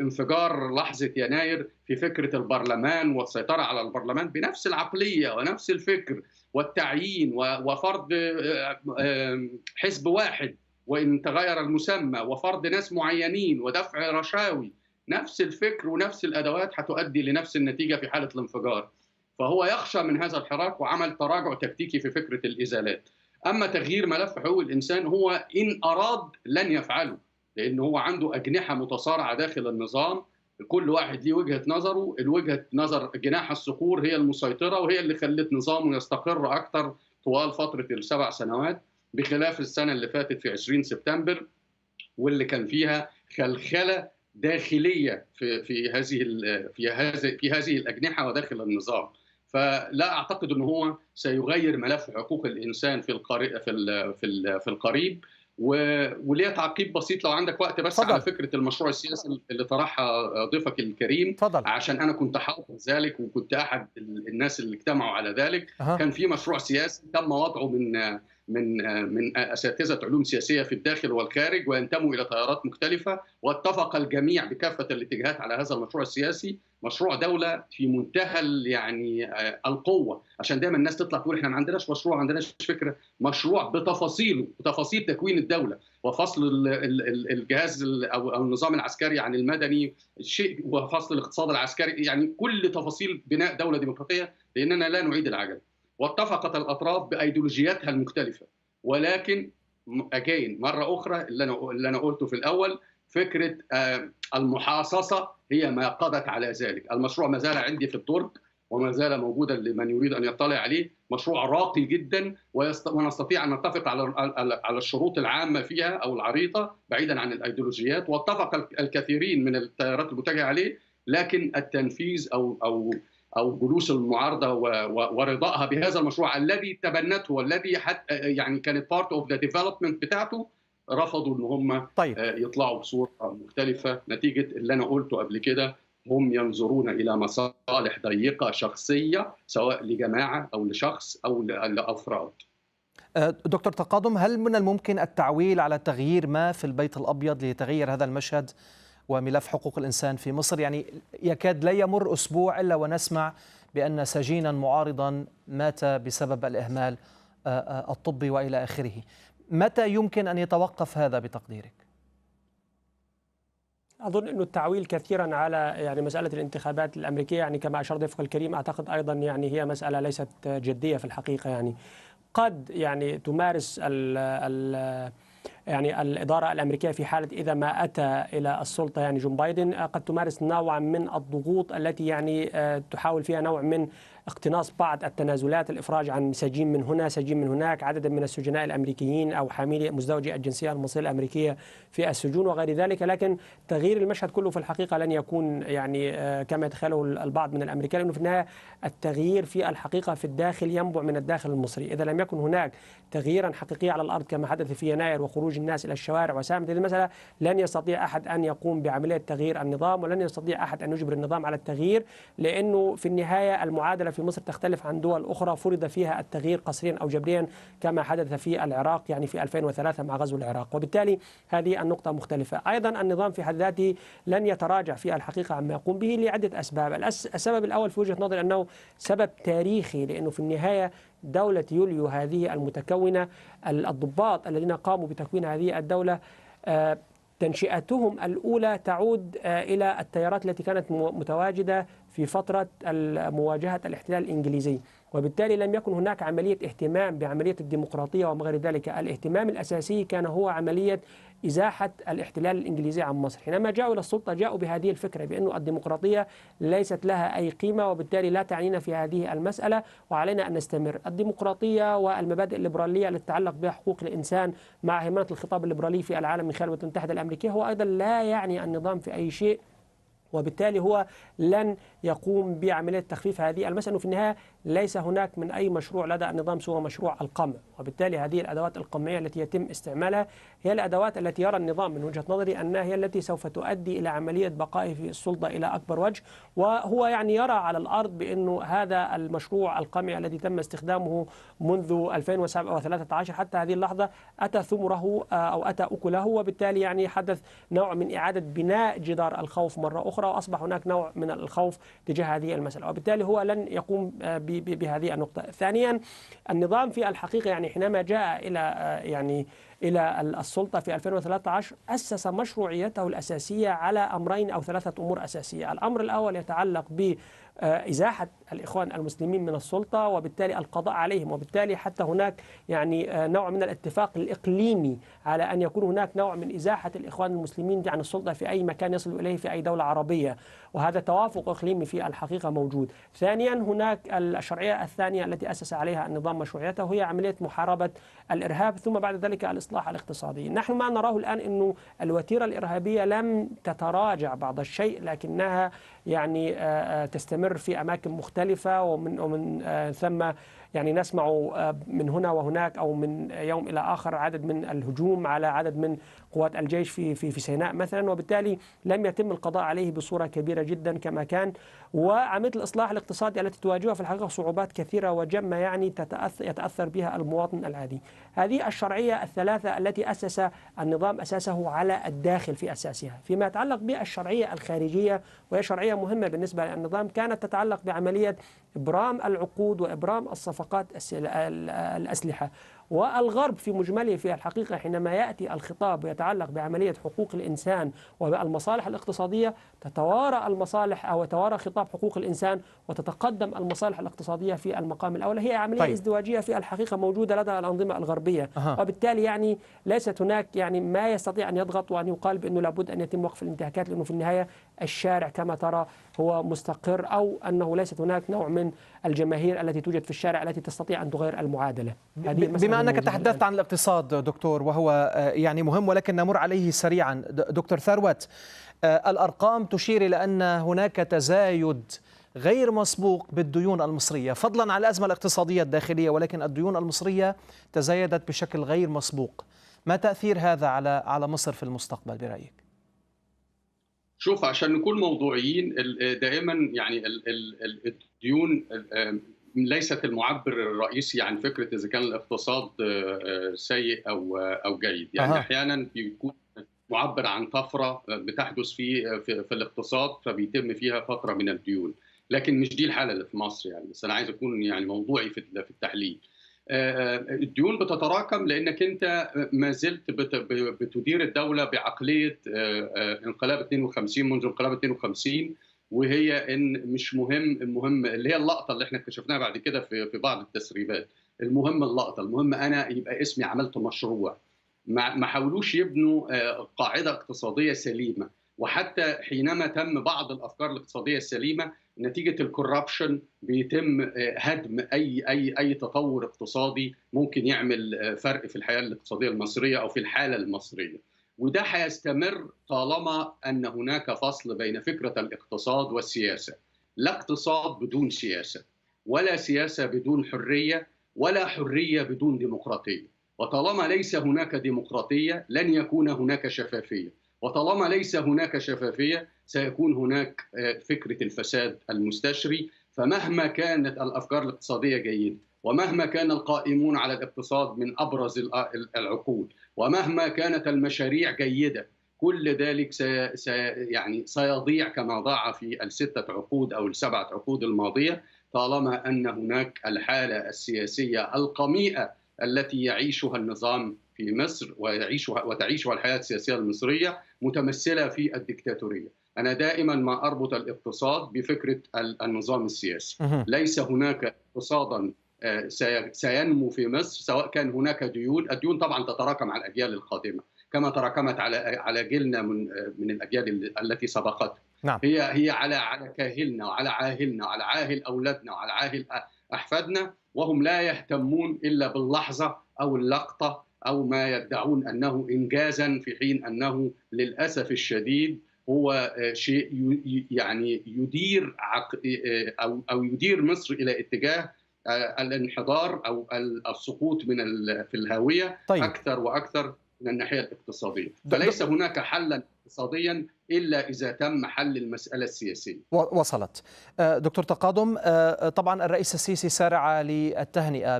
انفجار لحظة يناير في فكرة البرلمان والسيطرة على البرلمان بنفس العقلية ونفس الفكر والتعيين وفرض حزب واحد. وإن تغير المسمى وفرض ناس معينين ودفع رشاوي نفس الفكر ونفس الأدوات هتؤدي لنفس النتيجة في حالة الانفجار. فهو يخشى من هذا الحراك وعمل تراجع تكتيكي في فكرة الإزالات. أما تغيير ملف حقوق الإنسان هو إن أراد لن يفعله. لأن هو عنده اجنحه متصارعه داخل النظام كل واحد ليه وجهه نظره الوجهه نظر جناح الصقور هي المسيطره وهي اللي خلت نظامه يستقر أكثر طوال فتره السبع سنوات بخلاف السنة اللي فاتت في 20 سبتمبر واللي كان فيها خلخله داخليه في في هذه في هذه في هذه الاجنحه وداخل النظام. فلا اعتقد ان هو سيغير ملف حقوق الانسان في القريب في في في القريب. وليه تعقيب بسيط لو عندك وقت بس فضل. على فكرة المشروع السياسي اللي طرحها ضيفك الكريم فضل. عشان أنا كنت حاضر ذلك وكنت أحد الناس اللي اجتمعوا على ذلك أه. كان في مشروع سياسي تم وضعه من من من أساتذة علوم سياسية في الداخل والخارج وينتموا إلى تيارات مختلفة. واتفق الجميع بكافة الاتجاهات على هذا المشروع السياسي. مشروع دولة في منتهى يعني القوة. عشان دايما الناس تطلع تقول إحنا ما عندناش مشروع ما عندناش فكرة. مشروع بتفاصيله بتفاصيل تكوين الدولة. وفصل الجهاز أو النظام العسكري عن المدني شيء وفصل الاقتصاد العسكري. يعني كل تفاصيل بناء دولة ديمقراطية. لأننا لا نعيد العجل. واتفقت الأطراف بأيديولوجياتها المختلفة. ولكن اجين مرة أخرى اللي أنا اللي أنا قلته في الأول فكرة المحاصصة هي ما قضت على ذلك. المشروع ما زال عندي في الدرج وما زال موجودا لمن يريد أن يطلع عليه. مشروع راقي جدا ونستطيع أن نتفق على على الشروط العامة فيها أو العريضة بعيدا عن الأيديولوجيات. واتفق الكثيرين من التيارات المتجهة عليه لكن التنفيذ أو أو أو جلوس المعارضة ورضائها بهذا المشروع الذي تبنته والذي حتى يعني كانت part of the development بتاعته رفضوا إن هم طيب. يطلعوا بصورة مختلفة نتيجة اللي أنا قلته قبل كده هم ينظرون إلى مصالح ضيقة شخصية سواء لجماعة أو لشخص أو لأفراد. دكتور تقادم هل من الممكن التعويل على تغيير ما في البيت الأبيض ليتغير هذا المشهد وملف حقوق الإنسان في مصر. يعني يكاد لا يمر أسبوع إلا ونسمع بأن سجينا معارضا مات بسبب الإهمال الطبي وإلى آخره. متى يمكن أن يتوقف هذا بتقديرك؟ أظن انه التعويل كثيرا على يعني مسألة الانتخابات الأمريكية يعني كما اشار ضيفك الكريم أعتقد أيضا يعني هي مسألة ليست جدية في الحقيقة. يعني قد يعني تمارس ال ال يعني الإدارة الأمريكية في حالة إذا ما أتى إلى السلطة يعني جون بايدن قد تمارس نوعا من الضغوط التي يعني تحاول فيها نوع من اقتناص بعض التنازلات الإفراج عن سجين من هنا سجين من هناك عددا من السجناء الأمريكيين أو حاملي مزدوجي الجنسية المصرية الأمريكية في السجون وغير ذلك. لكن تغيير المشهد كله في الحقيقة لن يكون يعني كما يتخيله البعض من الامريكان لأنه في النهاية التغيير في الحقيقة في الداخل ينبع من الداخل المصري. إذا لم يكن هناك تغييرا حقيقيا على الأرض كما حدث في يناير وخروج الناس إلى الشوارع وساهمت هذه المسألة لن يستطيع أحد أن يقوم بعملية تغيير النظام ولن يستطيع أحد أن يجبر النظام على التغيير لأنه في النهاية المعادلة في مصر تختلف عن دول أخرى فرض فيها التغيير قسريا أو جبريا كما حدث في العراق يعني في 2003 مع غزو العراق. وبالتالي هذه النقطة مختلفة. أيضا النظام في حد ذاته لن يتراجع في الحقيقة عما يقوم به لعدة أسباب. السبب الأول في وجهة نظري أنه سبب تاريخي لأنه في النهاية دولة يوليو هذه المتكونة الضباط الذين قاموا بتكوين هذه الدولة تنشئتهم الأولى تعود إلى التيارات التي كانت متواجدة في فترة مواجهة الاحتلال الإنجليزي. وبالتالي لم يكن هناك عملية اهتمام بعملية الديمقراطية وما غير ذلك. الاهتمام الأساسي كان هو عملية إزاحة الاحتلال الإنجليزي عن مصر. حينما جاءوا إلى السلطة جاءوا بهذه الفكرة بأن الديمقراطية ليست لها أي قيمة وبالتالي لا تعنينا في هذه المسألة وعلينا أن نستمر. الديمقراطية والمبادئ الليبرالية التي تتعلق بحقوق الإنسان مع هيمنة الخطاب الليبرالي في العالم من خلال الولايات المتحدة الأمريكية هو أيضا لا يعني النظام في أي شيء وبالتالي هو لن يقوم بعملية تخفيف هذه المسألة. في النهاية ليس هناك من أي مشروع لدى النظام سوى مشروع القمع. وبالتالي هذه الأدوات القمعية التي يتم استعمالها هي الأدوات التي يرى النظام من وجهة نظري أنها هي التي سوف تؤدي إلى عملية بقائه في السلطة إلى أكبر وجه. وهو يعني يرى على الأرض بأنه هذا المشروع القمعي الذي تم استخدامه منذ 2007 أو 13 حتى هذه اللحظة أتى ثمره آه، أو أتى أكله. وبالتالي يعني حدث نوع من إعادة بناء جدار الخوف مرة أخرى وأصبح هناك نوع من الخوف تجاه هذه المسألة. وبالتالي هو لن يقوم آه، بهذه النقطة. ثانيا النظام في الحقيقة يعني حينما جاء إلى آه، يعني إلى السلطة في 2013 أسس مشروعيته الأساسية على أمرين أو ثلاثة أمور أساسية. الأمر الأول يتعلق ب آه، إزاحة الإخوان المسلمين من السلطة وبالتالي القضاء عليهم وبالتالي حتى هناك يعني آه، نوع من الاتفاق الإقليمي على أن يكون هناك نوع من إزاحة الإخوان المسلمين عن السلطة في أي مكان يصلوا إليه في أي دولة عربية. وهذا توافق إقليمي في الحقيقة موجود. ثانيا هناك الشرعية الثانية التي أسس عليها النظام مشروعيته هي عملية محاربة الإرهاب ثم بعد ذلك الإصلاح الاقتصادي. نحن ما نراه الآن أنه الوتيرة الإرهابية لم تتراجع بعض الشيء لكنها يعني آه، تستمر في أماكن مختلفة ومن, ومن ثم يعني نسمع آه، من هنا وهناك أو من يوم إلى آخر عدد من الهجوم على عدد من قوات الجيش في في في سيناء مثلا. وبالتالي لم يتم القضاء عليه بصورة كبيرة جدا كما كان. وعمليه الإصلاح الاقتصادي التي تواجهها في الحقيقة صعوبات كثيرة وجمة يعني تتاثر يتأثر بها المواطن العادي. هذه الشرعية الثلاثة التي أسس النظام أساسه على الداخل في أساسها، فيما يتعلق بالشرعية الخارجية وهي شرعية مهمة بالنسبة للنظام كانت تتعلق بعملية إبرام العقود وإبرام الصفقات الأسلحة والغرب في مجمله في الحقيقة حينما يأتي الخطاب يتعلق بعملية حقوق الإنسان والمصالح الاقتصادية تتوارى المصالح أو يتوارى خطاب حقوق الإنسان وتتقدم المصالح الاقتصادية في المقام الأول هي عملية طيب. ازدواجية في الحقيقة موجودة لدى الأنظمة الغربية أه. وبالتالي يعني ليست هناك يعني ما يستطيع أن يضغط وأن يقال بأنه لابد أن يتم وقف الانتهاكات لأنه في النهاية الشارع كما ترى هو مستقر أو أنه ليست هناك نوع من الجماهير التي توجد في الشارع التي تستطيع أن تغير المعادلة. بما أنك تحدثت عن الاقتصاد دكتور وهو آه، يعني مهم ولكن نمر عليه سريعا. دكتور ثروت آه، الأرقام تشير إلى أن هناك تزايد غير مسبوق بالديون المصرية. فضلا عن الأزمة الاقتصادية الداخلية ولكن الديون المصرية تزايدت بشكل غير مسبوق. ما تأثير هذا على على مصر في المستقبل برأيك؟ شوف عشان نكون موضوعيين دائما يعني الديون ليست المعبر الرئيسي عن فكرة إذا كان الاقتصاد سيء أو أو جيد. يعني أه. أحيانا بيكون معبر عن طفرة بتحدث في في, في الاقتصاد فبيتم فيها فترة من الديون. لكن مش دي الحالة اللي في مصر يعني. بس أنا عايز أكون يعني موضوعي في التحليل. الديون بتتراكم لأنك أنت ما زلت بتدير الدولة بعقلية انقلاب 52 منذ انقلاب 52 وهي إن مش مهم المهم اللي هي اللقطة اللي إحنا اكتشفناها بعد كده في في بعض التسريبات. المهم اللقطة المهم أنا يبقى اسمي عملت مشروع. ما حاولوش يبنوا قاعدة اقتصادية سليمة. وحتى حينما تم بعض الأفكار الاقتصادية السليمة نتيجة الكوربشن بيتم هدم أي أي أي تطور اقتصادي ممكن يعمل فرق في الحياة الاقتصادية المصرية أو في الحالة المصرية. وده هيستمر طالما أن هناك فصل بين فكرة الاقتصاد والسياسة. لا اقتصاد بدون سياسة، ولا سياسة بدون حرية، ولا حرية بدون ديمقراطية. وطالما ليس هناك ديمقراطية لن يكون هناك شفافية. وطالما ليس هناك شفافية سيكون هناك فكرة الفساد المستشري. فمهما كانت الأفكار الاقتصادية جيدة ومهما كان القائمون على الاقتصاد من أبرز العقول ومهما كانت المشاريع جيدة كل ذلك سي يعني سيضيع كما ضاع في الستة عقود أو السبعة عقود الماضية طالما أن هناك الحالة السياسية القميئة التي يعيشها النظام في مصر ويعيشها وتعيشها الحياة السياسية المصرية متمثلة في الدكتاتورية. أنا دائما ما أربط الاقتصاد بفكرة النظام السياسي. ليس هناك اقتصادا سينمو في مصر سواء كان هناك ديون. الديون طبعا تتراكم على الأجيال القادمة كما تراكمت على على جيلنا من من الأجيال التي سبقت. نعم. هي هي على على كاهلنا وعلى عاهلنا وعلى عاهل أولادنا وعلى عاهل أحفادنا وهم لا يهتمون إلا باللحظة أو اللقطة أو ما يدعون أنه انجازا في حين أنه للأسف الشديد هو شيء يعني يدير أو أو يدير مصر إلى اتجاه الانحدار أو السقوط من في الهاويه طيب. أكثر وأكثر من الناحية الاقتصادية. فليس هناك حلا اقتصاديا إلا إذا تم حل المسألة السياسية. وصلت. دكتور تقادم طبعا الرئيس السيسي سارع للتهنئة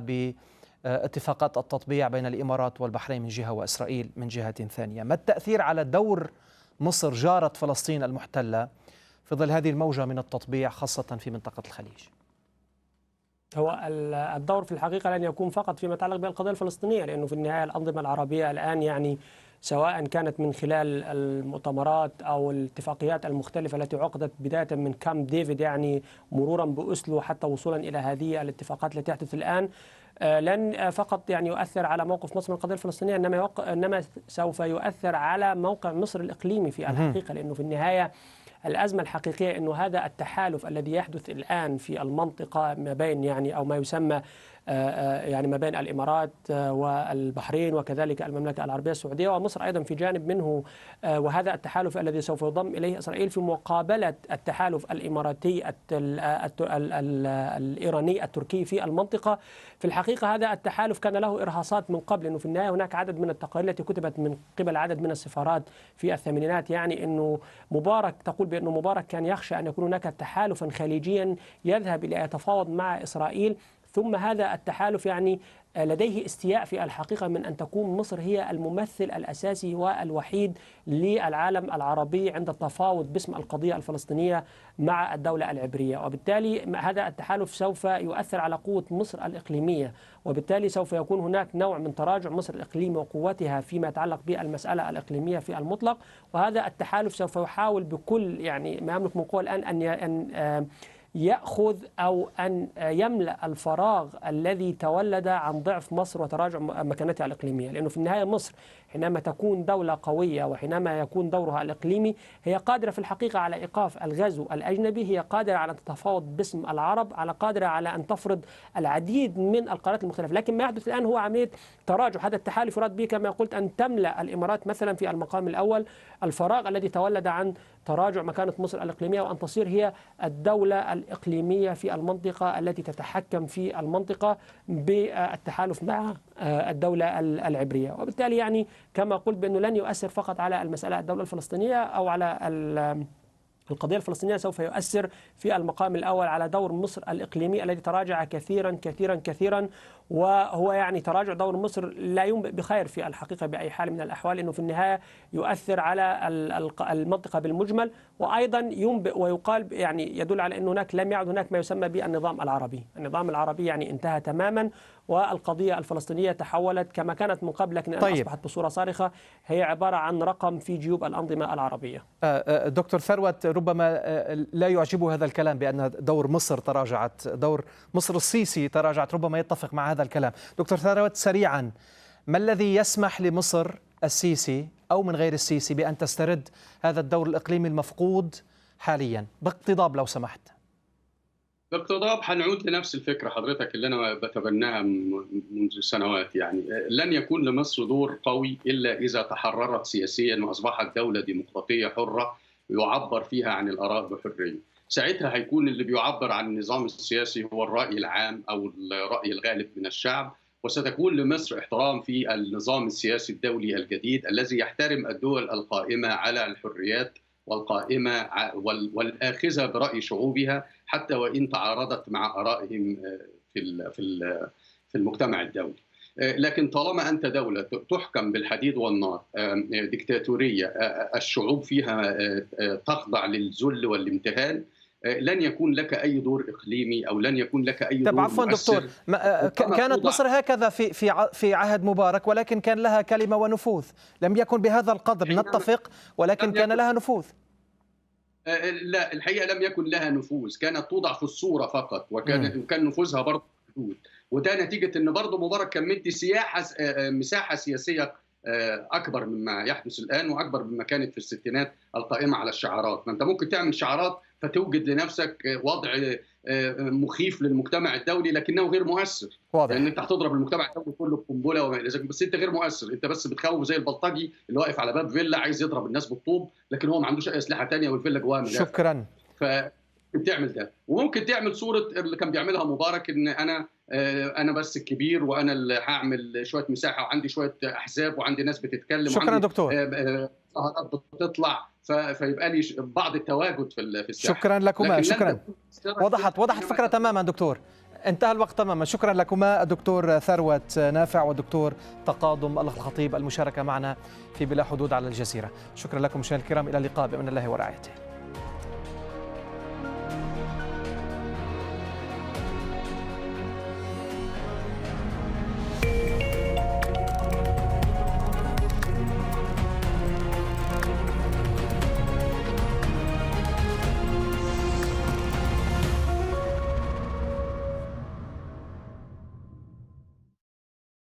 باتفاقات التطبيع بين الإمارات والبحرين من جهة وإسرائيل من جهة ثانية. ما التأثير على دور مصر جارة فلسطين المحتلة في ظل هذه الموجة من التطبيع خاصة في منطقة الخليج؟ هو الدور في الحقيقة لن يكون فقط فيما يتعلق بالقضية الفلسطينية لأنه في النهاية الأنظمة العربية الآن يعني سواء كانت من خلال المؤتمرات أو الاتفاقيات المختلفة التي عقدت بداية من كامب ديفيد يعني مرورا بأسلو حتى وصولا إلى هذه الاتفاقات التي تحدث الآن لن فقط يعني يؤثر على موقف مصر من القضية الفلسطينية إنما يوق... إنما سوف يؤثر على موقع مصر الإقليمي في الحقيقة لأنه في النهاية الأزمة الحقيقية أنه هذا التحالف الذي يحدث الآن في المنطقة ما بين يعني أو ما يسمى يعني ما بين الإمارات والبحرين وكذلك المملكة العربية السعودية ومصر أيضا في جانب منه. وهذا التحالف الذي سوف يضم إليه إسرائيل في مقابلة التحالف الإماراتي الإيراني التركي في المنطقة. في الحقيقة هذا التحالف كان له إرهاصات من قبل إنه في النهاية هناك عدد من التقارير التي كتبت من قبل عدد من السفارات في الثمانينات يعني إنه مبارك تقول بأنه مبارك كان يخشى أن يكون هناك تحالفا خليجيا يذهب إلى يتفاوض مع إسرائيل. ثم هذا التحالف يعني لديه استياء في الحقيقة من أن تكون مصر هي الممثل الأساسي والوحيد للعالم العربي عند التفاوض باسم القضية الفلسطينية مع الدولة العبرية. وبالتالي هذا التحالف سوف يؤثر على قوة مصر الإقليمية وبالتالي سوف يكون هناك نوع من تراجع مصر الإقليمي وقوتها فيما يتعلق بالمسألة الإقليمية في المطلق. وهذا التحالف سوف يحاول بكل يعني ما يملك من قوة الآن أن يأخذ أو أن يملأ الفراغ الذي تولد عن ضعف مصر وتراجع مكانتها الإقليمية، لأنه في النهاية مصر حينما تكون دولة قوية وحينما يكون دورها الإقليمي هي قادرة في الحقيقة على إيقاف الغزو الأجنبي، هي قادرة على ان تتفاوض باسم العرب، على قادرة على أن تفرض العديد من القرارات المختلفة، لكن ما يحدث الآن هو عملية تراجع، هذا التحالف يراد به كما قلت أن تملأ الإمارات مثلا في المقام الأول. الفراغ الذي تولد عن تراجع مكانة مصر الإقليمية وأن تصير هي الدولة الإقليمية في المنطقة التي تتحكم في المنطقة بالتحالف مع الدولة العبرية. وبالتالي يعني كما قلت بأنه لن يؤثر فقط على المسألة الدولة الفلسطينية أو على القضية الفلسطينية سوف يؤثر في المقام الأول على دور مصر الإقليمي الذي تراجع كثيرا كثيرا كثيرا. وهو يعني تراجع دور مصر لا ينبئ بخير في الحقيقة بأي حال من الأحوال أنه في النهاية يؤثر على المنطقة بالمجمل وأيضا ينبئ ويقال يعني يدل على أن هناك لم يعد هناك ما يسمى بالنظام العربي. النظام العربي يعني انتهى تماما والقضية الفلسطينية تحولت كما كانت من قبل لكن طيب. أصبحت بصورة صارخة. هي عبارة عن رقم في جيوب الأنظمة العربية. دكتور ثروت ربما لا يعجبه هذا الكلام بأن دور مصر تراجعت دور مصر السيسي تراجعت ربما يتفق مع هذا الكلام. دكتور ثروت سريعا ما الذي يسمح لمصر السيسي أو من غير السيسي بأن تسترد هذا الدور الإقليمي المفقود حاليا؟ باقتضاب لو سمحت. باقتضاب حنعود لنفس الفكرة حضرتك اللي أنا بتبناها منذ سنوات يعني. لن يكون لمصر دور قوي إلا إذا تحررت سياسيا وأصبحت دولة ديمقراطية حرة يعبر فيها عن الآراء بحرية. ساعتها هيكون اللي بيعبر عن النظام السياسي هو الرأي العام أو الرأي الغالب من الشعب وستكون لمصر احترام في النظام السياسي الدولي الجديد الذي يحترم الدول القائمة على الحريات والقائمة والآخذة برأي شعوبها حتى وإن تعارضت مع آرائهم في في المجتمع الدولي. لكن طالما أنت دولة تحكم بالحديد والنار ديكتاتورية الشعوب فيها تخضع للذل والامتهان لن يكون لك أي دور إقليمي أو لن يكون لك أي دور طب عفوا دكتور كانت مصر هكذا في في في عهد مبارك ولكن كان لها كلمة ونفوذ. لم يكن بهذا القدر نتفق ولكن كان لها نفوذ. لا الحقيقة لم يكن لها نفوذ كانت توضع في الصورة فقط وكان وكان نفوذها برضه محدود. وده نتيجة إن برضه مبارك كان مدي سياحة مساحة سياسية أكبر مما يحدث الآن وأكبر مما كانت في الستينات القائمة على الشعارات، فانت ممكن تعمل شعارات فتوجد لنفسك وضع مخيف للمجتمع الدولي لكنه غير مؤثر. واضح. لأن أنت هتضرب المجتمع الدولي كله بقنبلة وما إلى ذلك. بس أنت غير مؤثر. أنت بس بتخوف زي البلطجي اللي واقف على باب فيلا عايز يضرب الناس بالطوب لكن هو ما عندوش أي أسلحة ثانية والفيلا جواها مدافع شكرا. بتعمل ده. وممكن تعمل صورة اللي كان بيعملها مبارك إن أنا أنا بس الكبير وأنا اللي هعمل شوية مساحة وعندي شوية أحزاب وعندي ناس بتتكلم شكرا وعندي دكتور. ظاهرات بتطلع. فيبقى لي بعض التواجد في في الساحه شكرا لكما شكرا. وضحت وضحت الفكرة تماما دكتور. انتهى الوقت تماما. شكرا لكما الدكتور ثروت نافع والدكتور تقادم الخطيب المشاركة معنا في بلا حدود على الجزيرة. شكرا لكم مشاهدينا الكرام. إلى اللقاء بامن الله ورعايته.